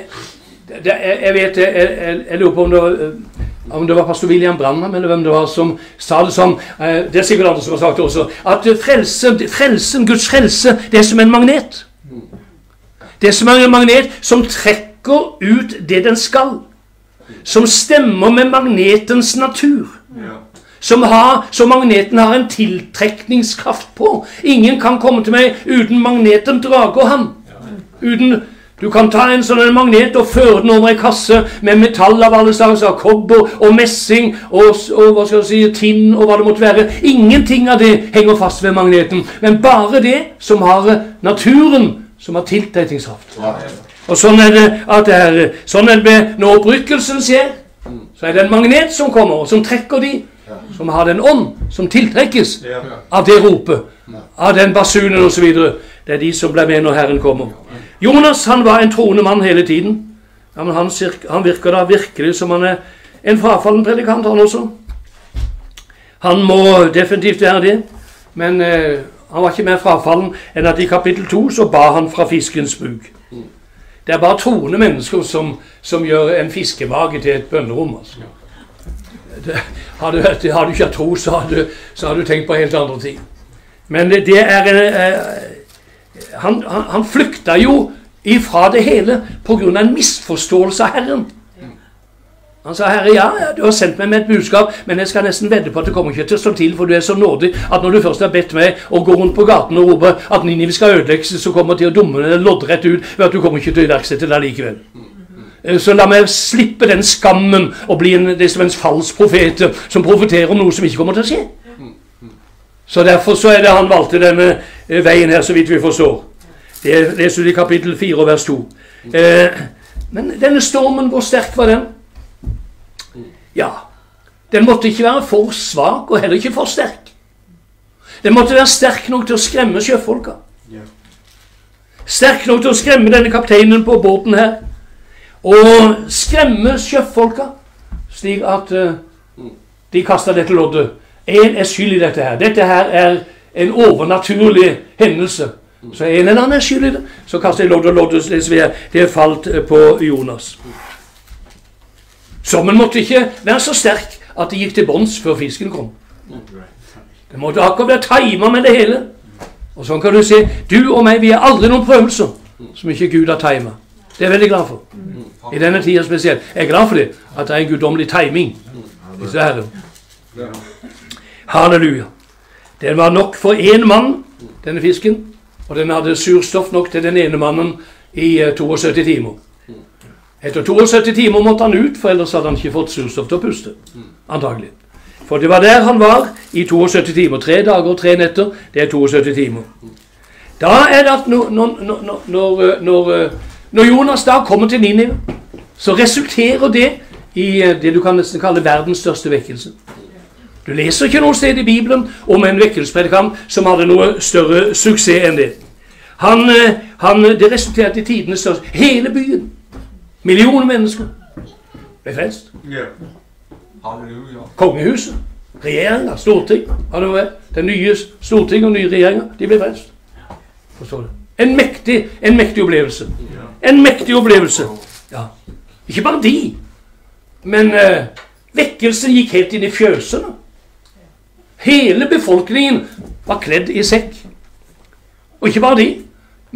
det, Jeg vet jeg, jeg, jeg, lurer på om det var eh, om det var pastor William Brandham eller hvem det var som sa det som eh, Det er sikkert andre som har sagt det også. At frelsen, frelsen, Guds frelse, det er som en magnet. Det er som en magnet som trekker ut det den skal. Som stemmer med magnetens natur. Som, har, som magneten har en tiltrekningskraft på. Ingen kan komme til meg uten magneten drager han. Uten du kan ta en sånn magnet og føre den over ei kasse med metall av alle slags, av kobber og messing og, og hva skal jeg si, tinn og hva det måtte være. Ingenting av det henger fast ved magneten, men bare det som har naturen, som har tiltrekningskraft. Og sånn er det at det er, sånn er det når opprykkelsen skjer. Så er det en magnet som kommer, og som trekker de som har den ånd som tiltrekkes av det ropet, av den basunen osv. Det er de som blir med når Herren kommer. Jonas han var en troende mann hele tiden. Ja, men han, han, virker da virkelig som han er en frafallen predikant, han også. Han må definitivt være det, men eh, han var ikke mer frafallen enn at i kapittel 2 så ba han fra fiskens buk. Det er bare troende mennesker som, som gjør en fiskemage til et bønnerom. altså. Har, du, har, du, ikke hatt tro, så har, du, så har, du, tenkt på helt andre ting. Men det, er eh, han, han, han flykta jo ifra det hele pga. en misforståelse av Herren. Han sa, 'Herre, ja, du har sendt meg med et budskap, men jeg skal nesten vedde på at det kommer ikke til å stå til, for du er så nådig at når du først har bedt meg å gå rundt på gaten og rope at Ninive skal ødelegges, så kommer til å dumme deg loddrett ut ved at du kommer ikke til å iverksette det likevel.' Eh, så la meg slippe den skammen og bli en, det som en falsk profet som profeterer om noe som ikke kommer til å skje. Så Derfor så er det han valgte denne eh, veien her, så vidt vi forstår. Det leser du i kapittel 4 vers 2. Eh, men denne stormen, hvor sterk var den? Ja, den måtte ikke være for svak, og heller ikke for sterk. Den måtte være sterk nok til å skremme sjøfolka. Sterk nok til å skremme denne kapteinen på båten her. Og skremme sjøfolka, slik at uh, de kaster dette loddet. En er skyld i dette her. Dette her er en overnaturlig hendelse. Så en eller annen er skyld i det. Så kaster jeg lodd og lodd, det falt eh, på Jonas. Sommen måtte ikke være så sterk at det gikk til bunns før fisken kom. Det måtte akkurat være tima med det hele. Og sånn kan du se. Du og meg, vi er aldri noen prøvelser som ikke Gud har tima. Det er jeg veldig glad for. I denne tida spesielt. Jeg er glad for det, at det er en guddommelig timing. Disse herren. Halleluja. Den var nok for én mann, denne fisken. Og den hadde surstoff nok til den ene mannen i 72 eh, timer. Etter 72 timer måtte han ut, for ellers hadde han ikke fått surstoff til å puste. Antagelig. For det var der han var i 72 timer. Tre dager og tre netter. Det er 72 timer. Da er det at når, når, når, eh, når Jonas da kommer til Ninive, så resulterer det i eh, det du kan nesten kalle verdens største vekkelse. Du leser ikke noe sted i Bibelen om en vekkelsespredikant som hadde noe større suksess enn det. Han, eh, han, det resulterte i tidenes største Hele byen, millioner mennesker, ble frelst. Yeah. Kongehuset, regjeringa, storting Den nye storting og nye regjeringa, de ble frelst. Forstår du? En mektig, en mektig opplevelse. En mektig opplevelse. Ja. Ikke bare de, men eh, vekkelsen gikk helt inn i fjøsene. Hele befolkningen var kledd i sekk. Og ikke bare de,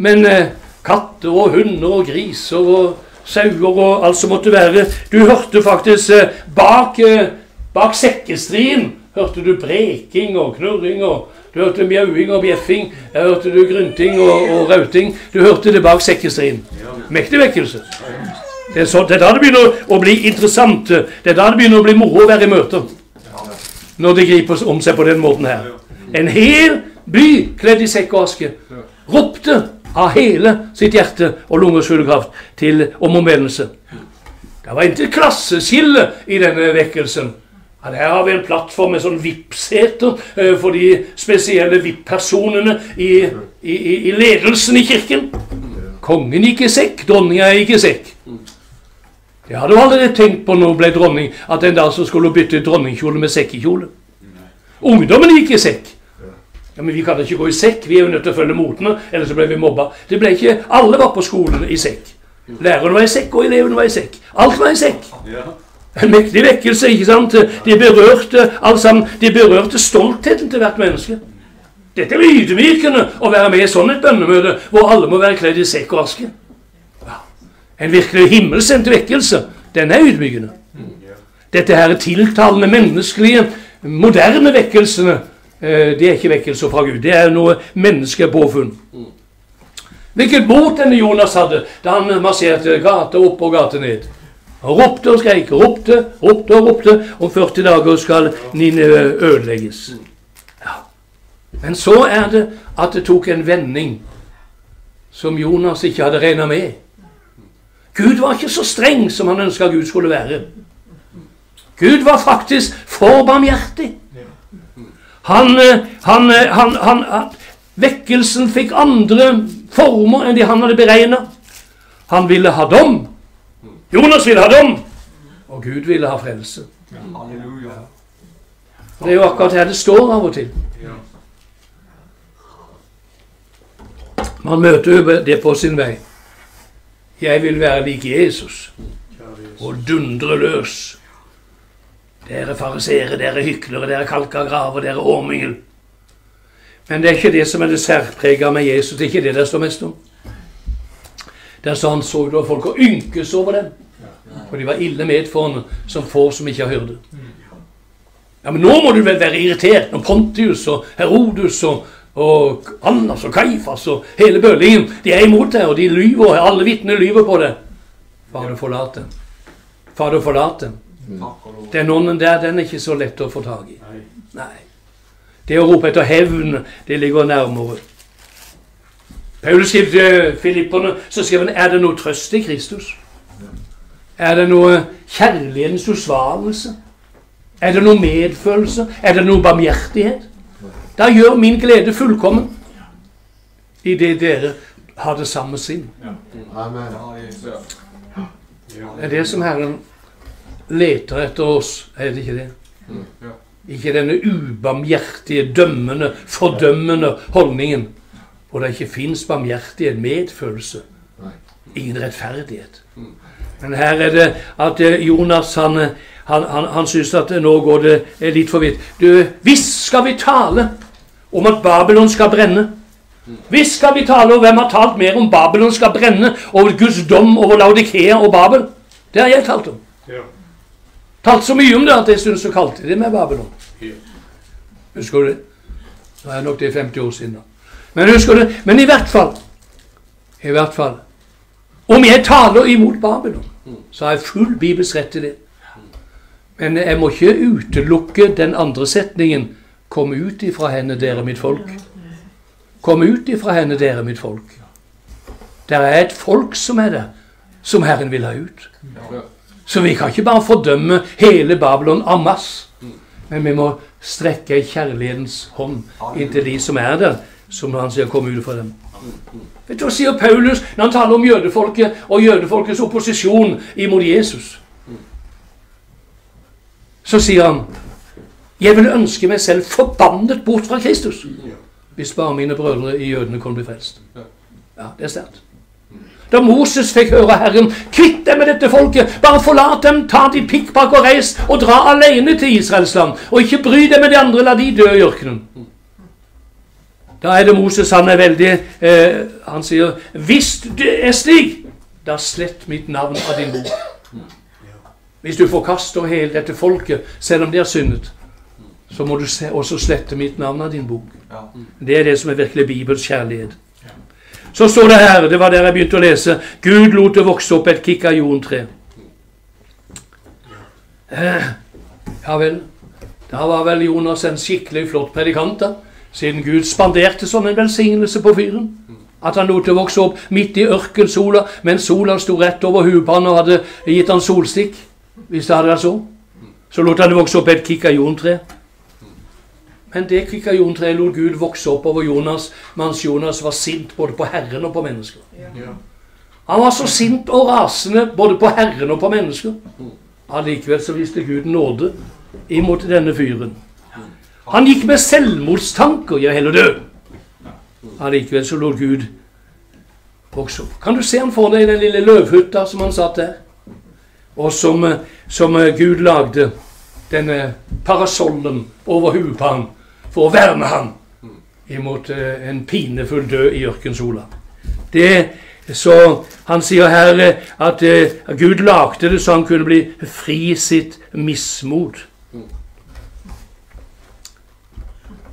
men eh, katter og hunder og griser og sauer og alt som måtte være. Du hørte faktisk eh, bak, eh, bak sekkestrien hørte du breking og knurring. og Du hørte mjauing og bjeffing. Jeg hørte du grynting og, og rauting. Du hørte det bak sekkestrien. Mektig vekkelse. Det er, så, det er da det begynner å bli interessant. Det er da det begynner å bli moro å være i møter når det griper om seg på den måten her. En hel by kledd i sekk og aske ropte av hele sitt hjerte og lungers fulle kraft til om omvendelse. Det var ikke klasseskille i denne vekkelsen. At Der har vi en plattform med sånn VIP-seter eh, for de spesielle VIP-personene i, i, i, ledelsen i kirken. Kongen gikk i sekk, dronninga gikk i sekk. Det hadde du aldri tenkt på når hun ble dronning, at en dag så skulle hun bytte dronningkjole med sekkekjole. Ungdommen gikk i sekk. Ja, Men vi kan ikke gå i sekk, vi er jo nødt til å følge motene, ellers så ble vi mobba. Det ble ikke, Alle var på skolen i sekk. Læreren var i sekk, og elevene var i sekk. Alt var i sekk. En mektig vekkelse. ikke sant? De berørte sammen, de berørte stoltheten til hvert menneske. Dette er ydmykende å være med i sånn et bønnemøte hvor alle må være kledd i sekk og aske. Ja. En virkelig himmelsendt vekkelse. Den er ydmykende. Dette her er tiltalende, menneskelige, moderne vekkelsene. Eh, det er ikke vekkelser fra Gud. Det er noe menneskepåfunn. Hvilket mot denne Jonas hadde da han marsjerte gate opp og gate ned. Han ropte og skreik, ropte, ropte og ropte. Om 40 dager skal Nineve ødelegges. Ja. Men så er det at det tok en vending som Jonas ikke hadde regna med. Gud var ikke så streng som han ønska Gud skulle være. Gud var faktisk for barmhjertig. Han, eh, han, eh, han, han, Vekkelsen fikk andre former enn de han hadde beregna. Han ville ha dom. Jonas ville ha dom, og Gud ville ha frelse. Det er jo akkurat her det står av og til. Man møter jo det på sin vei. Jeg vil være lik Jesus og dundre løs. Dere farisere, dere hyklere, dere kalka graver, dere årmingel. Men det er ikke det som er det særprega med Jesus. Det er ikke det det står mest om. Der sa han så da folk og ynkes over dem. For de var ille medførende som får som ikke har hørt det. Ja, Men nå må du vel være irritert når Pontius og Herodus og, og Annas og Kaifas og hele bølingen de er imot deg, og de lyver, og alle vitner lyver på det. Fader, forlat dem. Fader, forlat dem. Den ånden der, den er ikke så lett å få tak i. Nei. Det å rope etter hevn, det ligger nærmere. Paulus skrev til filipperne, så skrev han er det noe trøst i Kristus. Er det noe kjærlighetens usvarelse? Er det noe medfølelse? Er det noe barmhjertighet? Da gjør min glede fullkommen i det dere har det samme sinn. Det er det som Herren leter etter oss, er det ikke det? Ikke denne ubarmhjertige, dømmende, fordømmende holdningen hvor det ikke fins barmhjertighet, medfølelse, ingen rettferdighet. Men her er det at eh, Jonas han, eh, han, han, han syns at nå går det eh, litt for vidt. Du, Visst skal vi tale om at Babylon skal brenne. Visst skal vi tale om hvem har talt mer om Babylon skal brenne, over Guds dom over Laudikea og Babel. Det har jeg talt om. Ja. Talt så mye om det at jeg syns så kalte det med Babylon. Husker du det? Nå er nok det 50 år siden. Men husker du? Men i hvert fall I hvert fall Om jeg taler imot Babylon, så har jeg full Bibels rett til det. Men jeg må ikke utelukke den andre setningen. Kom ut ifra henne, dere mitt folk. Kom ut ifra henne, dere mitt folk. Det er et folk som er det, som Herren vil ha ut. Så vi kan ikke bare fordømme hele Babylon amas. Men vi må strekke kjærlighetens hånd inntil de som er der, som han sier komme ut fra dem. Vet du hva sier Paulus når han taler om jødefolket og jødefolkets opposisjon imot Jesus? Så sier han jeg vil ønske meg selv forbannet bort fra Kristus hvis bare mine brødre i jødene kunne bli frelst. Ja, det er sterkt. Da Moses fikk høre Herren, kvitt deg med dette folket, bare forlat dem, ta de pikkpakk og reis, og dra alene til Israels land, og ikke bry deg med de andre, la de dø i ørkenen. Da er det Moses han er veldig eh, Han sier 'Hvis det er slik, da slett mitt navn av din bok'. Hvis du forkaster hele dette folket, selv om de har syndet, så må du også slette mitt navn av din bok. Det er det som er virkelig Bibels kjærlighet. Så står det her, det var der jeg begynte å lese, Gud lot det vokse opp et kikajontre. Eh, ja vel, da var vel Jonas en skikkelig flott predikant, da. Siden Gud spanderte sånn en velsignelse på fyren. At han lot det vokse opp midt i ørkensola, mens sola sto rett over huet på han og hadde gitt han solstikk. Hvis det hadde vært så. Så lot han det vokse opp et kikajontre. Men det kikajontreet lot Gud vokse opp over Jonas mens Jonas var sint både på Herren og på mennesker. Han var så sint og rasende både på Herren og på mennesker. Allikevel så viste Gud nåde imot denne fyren. Han gikk med selvmordstanker. Jeg heller dø. Allikevel så lå Gud også. Kan du se han for deg i den lille løvhytta som han satt der? Og som, som Gud lagde denne parasollen over huet på ham for å verne ham imot eh, en pinefull død i ørkensola. Det, så Han sier her eh, at Gud lagde det så han kunne bli fri sitt mismot.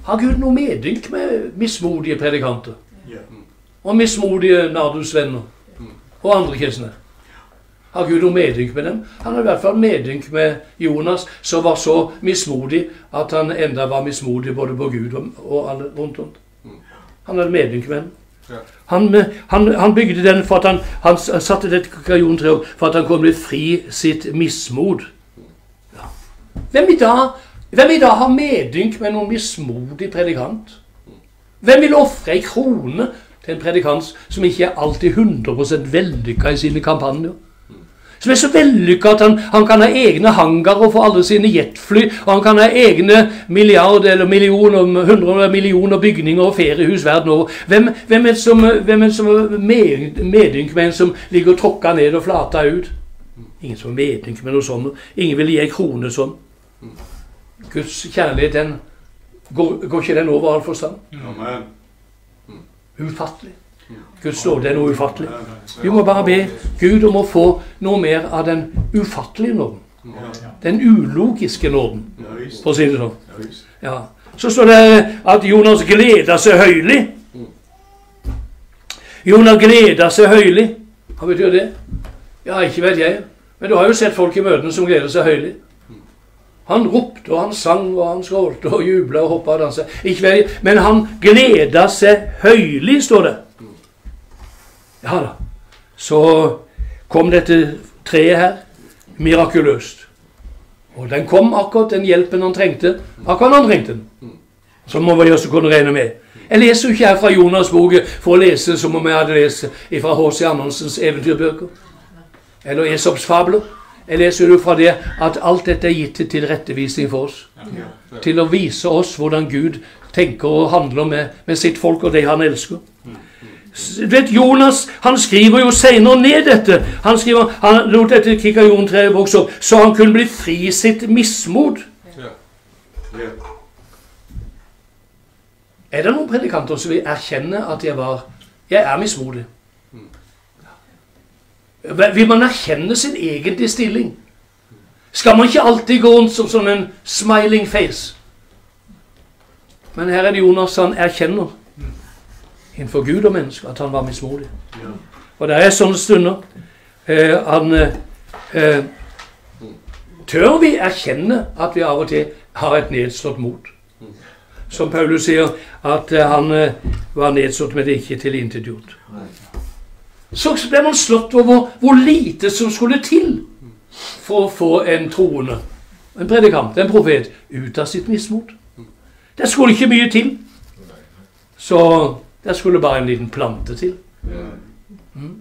Har Gud noe medynk med mismodige predikanter? Og mismodige nardusvenner? og andre kristne? Har Gud noe medynk med dem? Han har i hvert fall medynk med Jonas, som var så mismodig at han enda var mismodig både på Gud og alle rundt om. Han hadde medynk med dem. Han, han, han, bygde den for at han, han satte det kajontreet for at han kunne bli fri sitt mismod. Ja. Hvem i dag hvem vil da ha medynk med noen mismodig predikant? Hvem vil ofre ei krone til en predikant som ikke er alltid 100% vellykka i sine kampanjer? Som er så vellykka at han, han, kan ha egne hangarer for alle sine jetfly, og han kan ha egne milliarder eller millioner, hundre millioner bygninger og feriehus verden over. Hvem, hvem er det som, hvem er som med, medynk med en som ligger og tråkker ned og flater ut? Ingen som har medynk med noe sånt. Ingen vil gi ei krone sånn. Guds kjærlighet, den går, går ikke den over all forstand? Amen. Ufattelig. Guds lov, det er noe ufattelig. Vi må bare be Gud om å få noe mer av den ufattelige nåden. Den ulogiske nåden, for å si det sånn. Ja. Så står det at Jonas gleder seg høylig. Jonas gleder seg høylig. Hva betyr det? Ja, ikke vet jeg. Men du har jo sett folk i møtene som gleder seg høylig. Han ropte og han sang og han skrålte og jubla og hoppa og dansa. Men han gleda seg høylig, står det. Ja da. Så kom dette treet her mirakuløst. Og den kom akkurat den hjelpen han trengte. Akkurat han trengte den. Som vi også kunne regne med. Jeg leser jo ikke her fra Jonas' bok for å lese som om jeg hadde lest fra H.C. Andersens eventyrbøker. Eller Esops fabler. Jeg leser ut fra det at alt dette er gitt til rettevisning for oss. Til å vise oss hvordan Gud tenker og handler med, med sitt folk og det han elsker. Du vet, Jonas han skriver jo senere ned dette. Han skriver, han lot dette kikajontreet vokse opp, så han kunne bli fri sitt mismot. Er det noen predikanter som vil erkjenne at jeg var Jeg er mismodig? Vil man erkjenne sin egentlige stilling? Skal man ikke alltid gå rundt som sånn en smiling face? Men her er det Jonas han erkjenner innenfor Gud og mennesker at han var mismodig. Og det er sånne stunder eh, han eh, Tør vi erkjenne at vi av og til har et nedslått mot? Som Paulus sier, at eh, han eh, var nedslått, men ikke tilintetgjort så ble man slått over hvor lite som skulle til for å få en troende, en predikant, en profet, ut av sitt mismot. Det skulle ikke mye til. Så det skulle bare en liten plante til. Mm.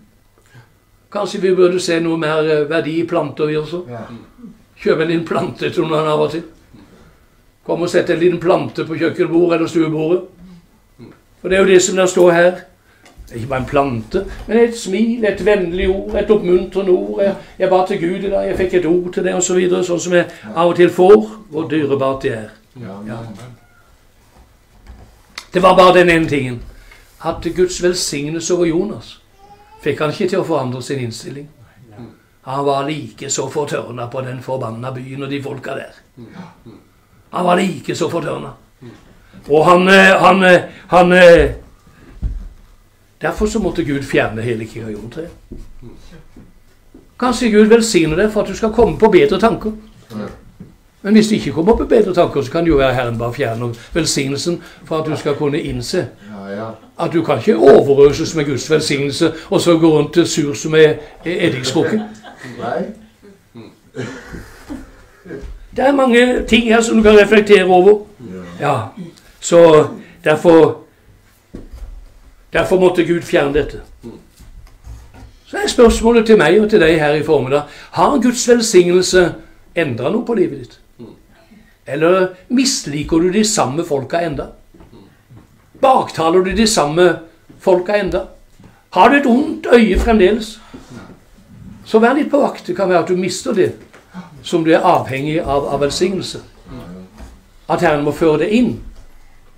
Kanskje vi burde se noe mer eh, verdi i planter, vi også. Kjøpe en liten plante til noen av og til. Kom og sett en liten plante på kjøkkenbordet eller stuebordet. For det er jo det som der står her. Ikke bare en plante, men et smil, et vennlig ord, et oppmuntrende ord. Jeg, jeg ba til Gud i dag, jeg fikk et ord til det, osv. Så sånn som jeg av og til får. Hvor dyrebart det er. Ja. Det var bare den ene tingen. At Guds velsignelse over Jonas fikk han ikke til å forandre sin innstilling. Han var like så fortørna på den forbanna byen og de folka der. Han var like så fortørna. Og han, eh, han, eh, han, han eh, Derfor så måtte Gud fjerne hele kikajontreet. Kanskje Gud velsigner deg for at du skal komme på bedre tanker. Men hvis du ikke kommer på bedre tanker, så kan det jo være Herren bare fjerne velsignelsen for at du skal kunne innse At du kan ikke overøses med Guds velsignelse og så gå rundt sur som ei eddikskrukke. Det er mange ting her som du kan reflektere over. Ja, Så derfor Derfor måtte Gud fjerne dette. Så er spørsmålet til meg og til deg her i formiddag Har Guds velsignelse endra noe på livet ditt? Eller misliker du de samme folka enda? Baktaler du de samme folka enda? Har du et ondt øye fremdeles? Så vær litt på vakt. Det kan være at du mister det som du er avhengig av, av velsignelse. At Herren må føre det inn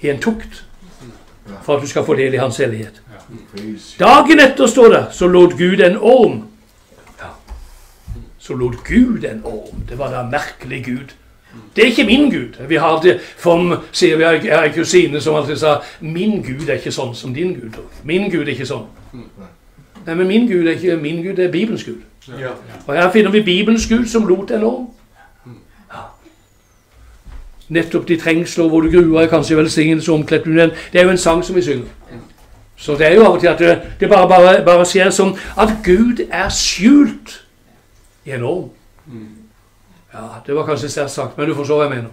i en tukt for at du skal få del i Hans hellighet. Dagen etter, står det, så lot Gud en orm. Ja. Så lot Gud en orm. Det var da merkelig Gud. Det er ikke min Gud. Vi har det, for, sier vi, Jeg har en kusine som alltid sa 'Min Gud er ikke sånn som din Gud'. Min Gud er ikke sånn. Nei, men min Gud er ikke min Gud, det er Bibelens Gud. Og her finner vi Bibelens Gud som lot en orm. Nettopp de trengsler hvor du gruer er kanskje velsignelse omkledt Det er jo en sang som vi synger. Så det er jo av og til at det, det bare, bare, bare skjer som at Gud er skjult i en orm. Ja, Det var kanskje sterkt sagt, men du forstår hva jeg mener.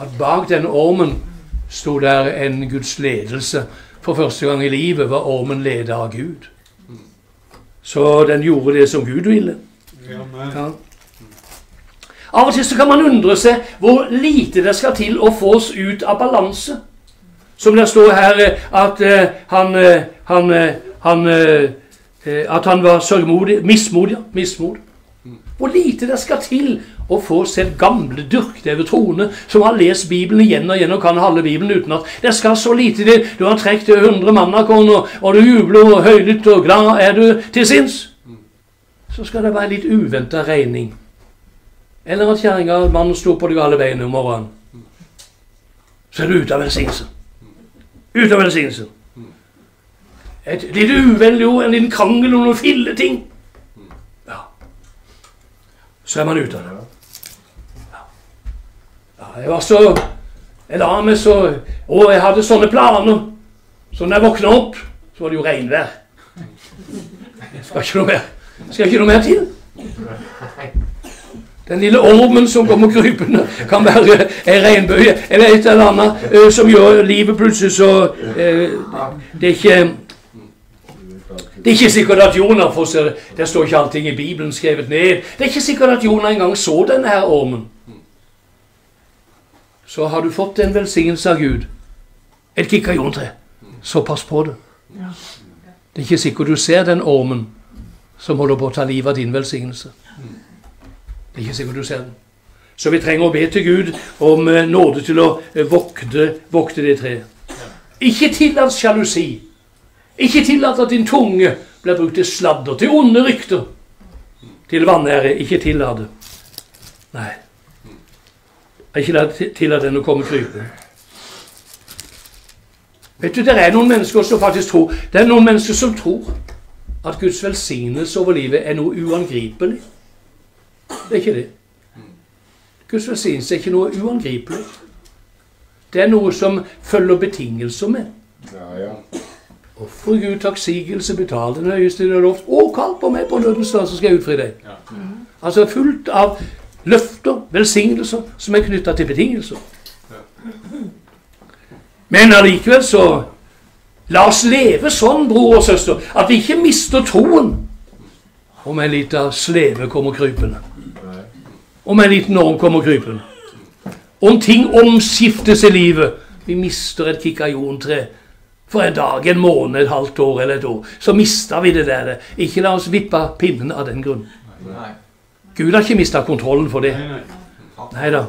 At bak den ormen sto der en Guds ledelse. For første gang i livet var ormen ledet av Gud. Så den gjorde det som Gud ville. Ja. Av og til så kan man undre seg hvor lite det skal til å få oss ut av balanse. Som det står her at uh, han, uh, han, han At han var sørgmodig, mismodig. mismod. Hvor lite det skal til å få sett gamle, dyrkdeve troende som har lest Bibelen igjen og igjen og kan halve Bibelen uten at det skal så lite til. Du har trukket 100 mannakorn, og, og du jubler og høylytt og glad er du til sinns. Så skal det være litt uventa regning. Eller at kjerringa mannen sto på de gale beina om morgenen. Så er du ute av velsignelsen. Ute av velsignelsen. Et litt uvennlig ord, en liten krangel om noen filleting så er man ute av det. Ja, jeg var så Jeg la meg så Og jeg hadde sånne planer. Så når jeg våkna opp, så var det jo regnvær. Skal ikke noe mer Skal ikke noe mer til. Den lille ormen som kommer krypende, kan være ei regnbue eller et eller annet uh, som gjør livet plutselig så uh, Det er ikke det er ikke sikkert at Jonah for seg, Det står ikke allting i Bibelen skrevet ned. Det er ikke sikkert at Jonah engang så denne her ormen. Så har du fått en velsignelse av Gud, et kikkajontre, så pass på det. Det er ikke sikkert du ser den ormen som holder på å ta livet av din velsignelse. Det er ikke sikkert du ser den. Så vi trenger å be til Gud om eh, nåde til å eh, vokte, vokte det treet. Ikke tillat sjalusi. Ikke tillat at din tunge blir brukt til sladder, til onde rykter, til vanære. Ikke tillat det. Nei. Ikke tillat den å komme krypende. Vet du, Det er noen mennesker som faktisk tror Det er noen mennesker som tror at Guds velsignelse over livet er noe uangripelig. Det er ikke det. Guds velsignelse er ikke noe uangripelig. Det er noe som følger betingelser med. Ja, ja. Offer Gud takksigelse, betal den høyeste du har lovt, og kall på meg på nødens dag, så skal jeg utfri deg. Ja. Mm. Altså fullt av løfter, velsignelser, som er knytta til betingelser. Ja. Men allikevel så La oss leve sånn, bror og søster, at vi ikke mister troen om en liten sleve kommer krypende. Om en liten orm kommer krypende. Om ting omskiftes i livet. Vi mister et kikajontre for en dag, en måned, et halvt år eller et år. Så mista vi det der. Ikke la oss vippe pinnen av den grunn. Gud har ikke mista kontrollen for det. Nei da.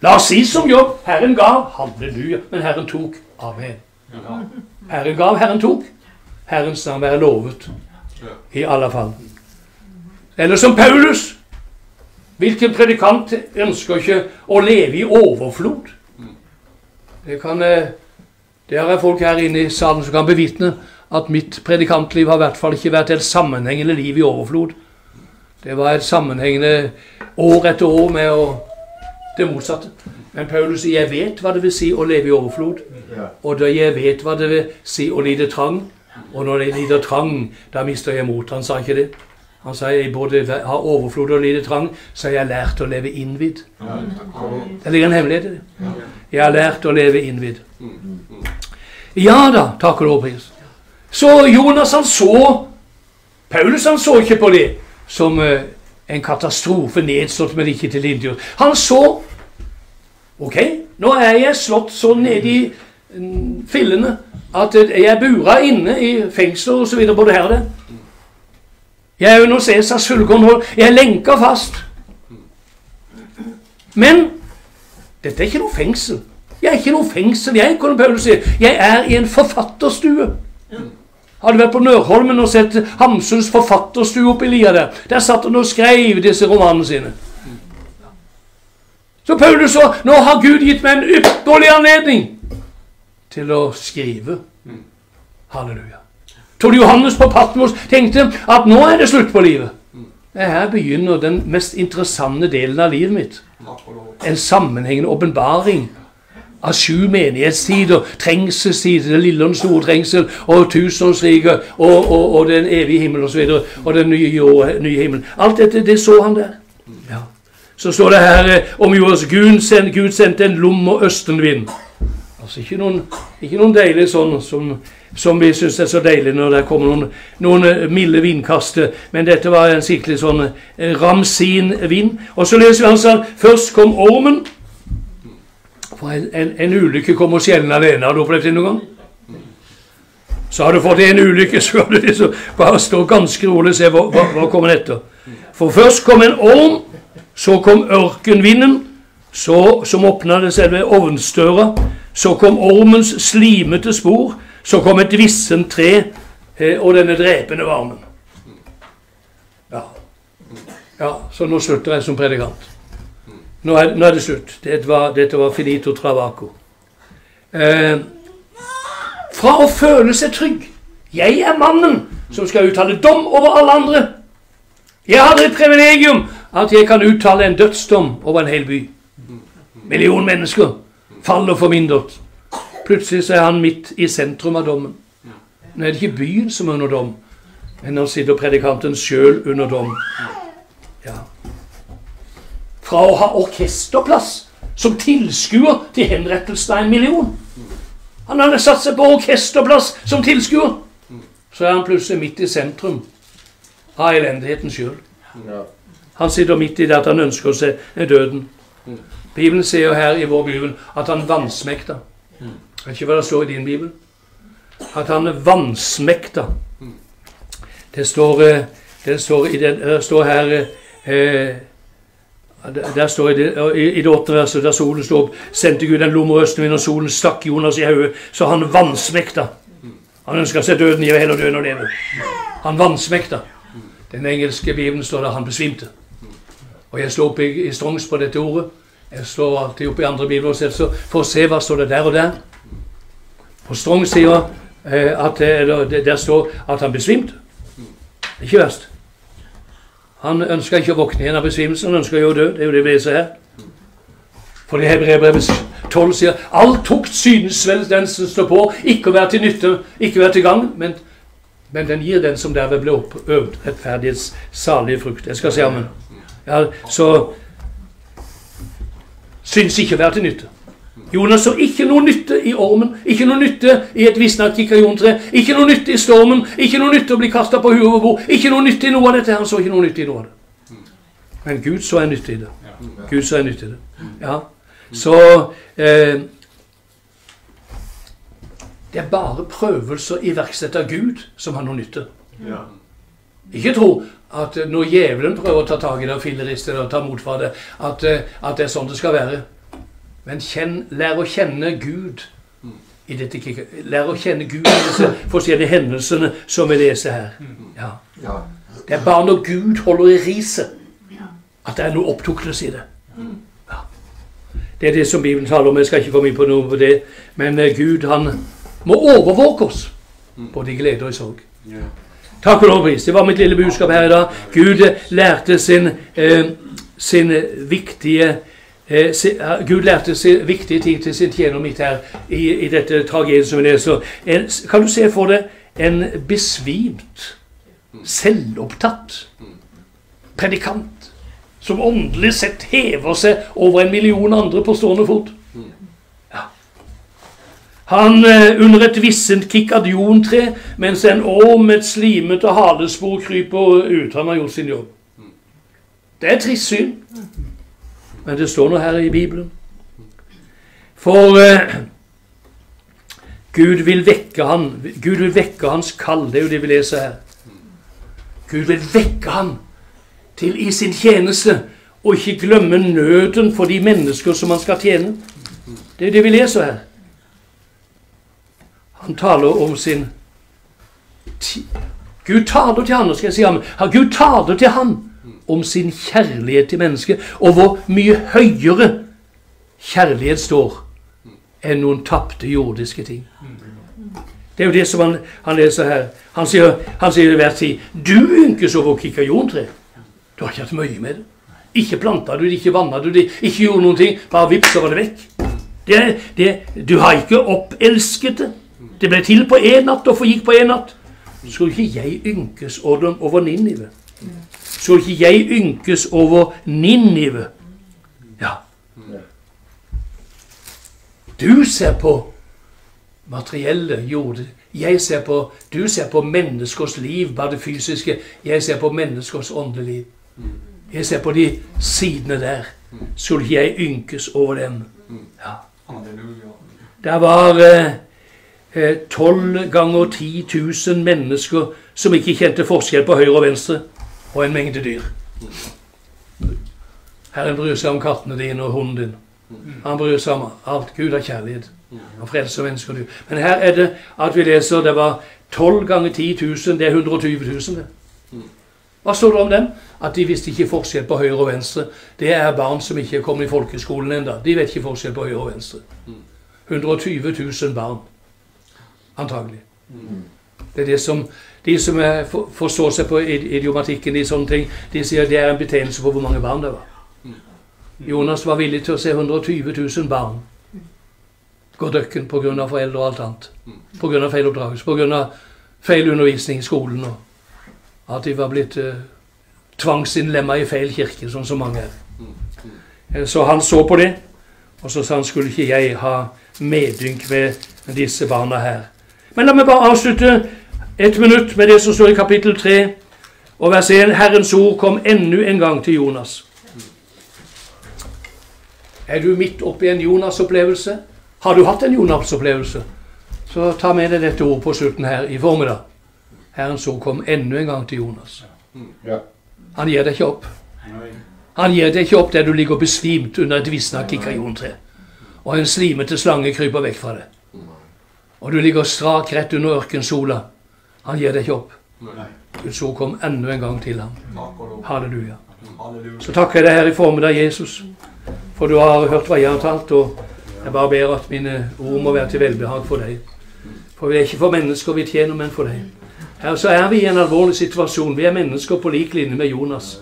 La oss si som jobb. Herren gav. Halleluja. Men Herren tok. Amen. Herren gav, Herren tok. Herrens navn være lovet. I alle fall. Eller som Paulus. Hvilken predikant ønsker ikke å leve i overflod? Det kan eh, det er folk her inne i salen som kan bevitne at mitt predikantliv har i hvert fall ikke vært et sammenhengende liv i overflod. Det var et sammenhengende år etter år med å, det motsatte. Men Paulus sier 'jeg vet hva det vil si å leve i overflod'. Og da jeg vet hva det vil si å lide trang. Og når jeg lider trang, da mister jeg mot. Han sa ikke det. Han sa jeg både har overflod og lite trang, så jeg har lært å leve innvidd. Det ligger en hemmelighet i det. Jeg har lært å leve innvidd. Ja da, takk og lovpris. Så Jonas han så Paulus han så ikke på det som uh, en katastrofe nedslått, men ikke til tilintetgjort. Han så Ok, nå er jeg slått så ned i mm, fillene at jeg er bura inne i fengsler osv. både her og der. Jeg er under Cæsars fullkontroll. Jeg er lenka fast. Men dette er ikke noe fengsel. Jeg er ikke noe fengsel. Jeg, Paulus si. jeg er i en forfatterstue. Hadde vært på Nørholmen og sett Hamsuns forfatterstue oppi lia der? Der satt han og skrev disse romanene sine. Så Paulus sa nå har Gud gitt meg en ypperlig anledning til å skrive. Halleluja. Tor Johannes på Patmos tenkte at nå er det slutt på livet. Her begynner den mest interessante delen av livet mitt. En sammenhengende åpenbaring av sju menighetstider. trengselstider, den lille og den store trengsel, og tusenårsriket, og, og, og, den evige himmel osv. Og, og den nye, nye himmelen. Alt dette, det så han der. Ja. Så står det her eh, om jordas Gud, send, Gud sendte en lom og østenvind. Altså ikke noen, ikke noen deilig sånn som, som vi syns er så deilig når det kommer noen, noen eh, milde vindkast. Men dette var en skikkelig sånn eh, ramsin vind. Og så leser vi altså først kom ormen. For en, en, en ulykke kommer sjelden alene. Har du opplevd det noen gang? Så har du fått en ulykke, så kan du liksom bare stå ganske rolig og se hva, hva, hva kommer etter. For først kom en orm. Så kom ørkenvinden, så, som åpna selve ovnsdøra. Så kom ormens slimete spor. Så kom et vissent tre eh, og denne drepende varmen. Ja. ja, så nå slutter jeg som predikant. Nå er, nå er det slutt. Dette var, dette var finito travaco. Eh, fra å føle seg trygg Jeg er mannen som skal uttale dom over alle andre. Jeg har et privilegium at jeg kan uttale en dødsdom over en hel by. Million mennesker faller for min død. Plutselig så er han midt i sentrum av dommen. Nå er det ikke byen som er under dom, men nå sitter predikanten sjøl under dom. Ja. Fra å ha orkesterplass som tilskuer til henrettelsen av en million. Han hadde satt seg på orkesterplass som tilskuer. Så er han plutselig midt i sentrum av elendigheten sjøl. Han sitter midt i det at han ønsker seg døden. Bibelen sier her i vår bibel at han vansmekta. Vet ikke hva det står i din bibel. At han vansmekta. Det står, eh, det står, i det, står her eh, der står det, i det åttende verset, der solen står opp, sendte Gud en lommer østenvind, og solen stakk Jonas i hodet, så han vansmekta. Han ønska seg døden, gi hele heller og leve. Han vansmekta. Den engelske bibelen står der han besvimte. Og jeg slår opp i, i Strongs på dette ordet. Jeg slår alltid opp i andre bibler for å se hva står det der og der. Og Strong sier eh, at det, der står at han besvimte. Ikke verst. Han ønsker ikke å våkne igjen av besvimelsen, han ønsker jo å dø. Det er jo det vi leser her. For det Hebreerbrevet 12 sier all tukt synes vel den som står på, ikke å være til nytte, ikke å være til gang, men, men den gir den som derved ble oppøvd, rettferdighets salige frukt. Jeg skal si amen. Ja, så syns ikke å være til nytte. Jonas så ikke noe nytte i ormen, ikke noe nytte i et visna kikajontre, ikke noe nytte i stormen, ikke noe nytte å bli kasta på huet over bord, ikke noe nytte i noe av dette. Han så ikke noe nytte i noe av det. Men Gud så en nytte i det. Gud så en nytte i det. Ja. Så eh, Det er bare prøvelser iverksatt av Gud som har noe nytte. Ikke tro at når djevelen prøver å ta tak i det og filleriste det og ta mot fra det, at, eh, at, det er sånn det skal være. Men kjenn, lær å kjenne Gud i dette Lær å kjenne Gud i disse forskjellige hendelsene som vi leser her. Ja. Det er bare når Gud holder i riset, at det er noe opptuktelse i det. Ja. Det er det som Bibelen taler om. Jeg skal ikke komme inn på noe på det. Men eh, Gud, han må overvåke oss, både i glede og i sorg. Takk og lovpris. Det var mitt lille budskap her i dag. Gud lærte sin, eh, sin viktige Eh, Gud lærte seg viktige ting til sin tjener midt her i, i dette tragediet som vi leser. Kan du se for deg en besvimt, selvopptatt predikant som åndelig sett hever seg over en million andre på stående fot? Ja. Han eh, under et vissent kikadiontre mens en orm med et slimete halespor kryper ut. Han har gjort sin jobb. Det er et trist syn. Men det står noe her i Bibelen. For eh, Gud vil vekke han, Gud vil vekke hans kall. Det er jo det vi leser her. Gud vil vekke han til i sin tjeneste og ikke glemme nøden for de mennesker som han skal tjene. Det er det vi leser her. Han taler om sin Gud taler til han, skal jeg si ham. Gud taler til han om sin kjærlighet til mennesket, og hvor mye høyere kjærlighet står enn noen tapte jordiske ting. Det er jo det som han, han leser her. Han sier, han sier hver tid Du ynkes over kikajontre. Du har ikke hatt mye med det. Ikke planta du det, ikke vanna du det, ikke gjorde noen ting. Bare vips, så var det vekk. Det, det, du har ikke oppelsket det. Det ble til på én natt og forgikk på én natt. Skulle ikke jeg ynkes over, Ninive? Så ikke jeg ynkes over Ninive. Ja. Du ser på materielle jord. Jeg ser på, du ser på menneskers liv, bare det fysiske. Jeg ser på menneskers åndeliv. Jeg ser på de sidene der. Skulle ikke jeg ynkes over dem? Ja. Det var eh, tolv eh, ganger 10 000 mennesker som ikke kjente forskjell på høyre og venstre og en mengde dyr. Herren bryr seg om kattene dine og hunden din. Han bryr seg om alt. Gud har kjærlighet. Han frelser mennesker. Dyr. Men her er det at vi leser det var 12 ganger 10 000. Det er 120 000. det. Hva står det om dem? At de visste ikke forskjell på høyre og venstre. Det er barn som ikke er kommet i folkeskolen ennå. De vet ikke forskjell på høyre og venstre. 120 000 barn. Antagelig. Det er det som de som for, forstår seg på idiomatikken i sånne ting, de sier det er en betegnelse på hvor mange barn det var. Jonas var villig til å se 120 000 barn gå døkken pga. foreldre og alt annet. Pga. feil oppdragelse, pga. feil undervisning i skolen. og At de var blitt uh, tvangsinnlemma i feil kirke, sånn som mange er. Eh, så han så på det, og så sa han skulle ikke jeg ha medynk med disse barna her. Men la meg bare avslutte et minutt med det som står i kapittel 3 og vers 1. Herrens ord kom enda en gang til Jonas. Er du midt oppi en Jonas-opplevelse? Har du hatt en Jonas-opplevelse? Så ta med deg dette ordet på slutten her i formiddag. Herrens ord kom enda en gang til Jonas. Han gir deg ikke opp. Han gir deg ikke opp der du ligger besvimt under et visna kikajontre, og en slimete slange kryper vekk fra deg. Og du ligger strak rett under ørkensola. Han gir deg ikke opp. Guds ord kom enda en gang til ham. Halleluja. Så takker jeg deg her i formiddag, Jesus, for du har hørt hva jeg har talt. Og jeg bare ber at mine ord må være til velbehag for deg. For vi er ikke for mennesker vi tjener, men for deg. Her så er vi i en alvorlig situasjon. Vi er mennesker på lik linje med Jonas.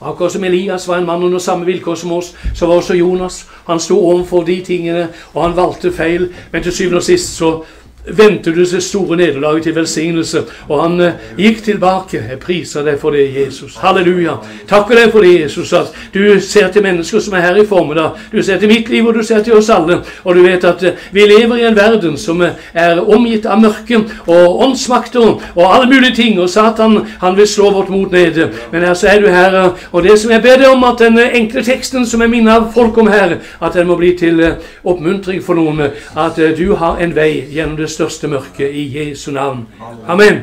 Akkurat som Elias var en mann under samme vilkår som oss, så var også Jonas. Han sto overfor de tingene, og han valgte feil. Men til syvende og sist så vendte du det store nederlaget til velsignelse. Og han eh, gikk tilbake. Jeg priser deg for det, Jesus. Halleluja. Takker deg for det, Jesus, at du ser til mennesker som er her i formiddag. Du ser til mitt liv, og du ser til oss alle. Og du vet at eh, vi lever i en verden som eh, er omgitt av mørke og åndsmakter og alle mulige ting. Og Satan han vil slå vårt mot ned. Men her så er du her. Og det som jeg ber deg om, at den enkle teksten som jeg minner folk om her, at den må bli til oppmuntring for noen. At du har en vei gjennom det største mørket i Jesu navn. Amen.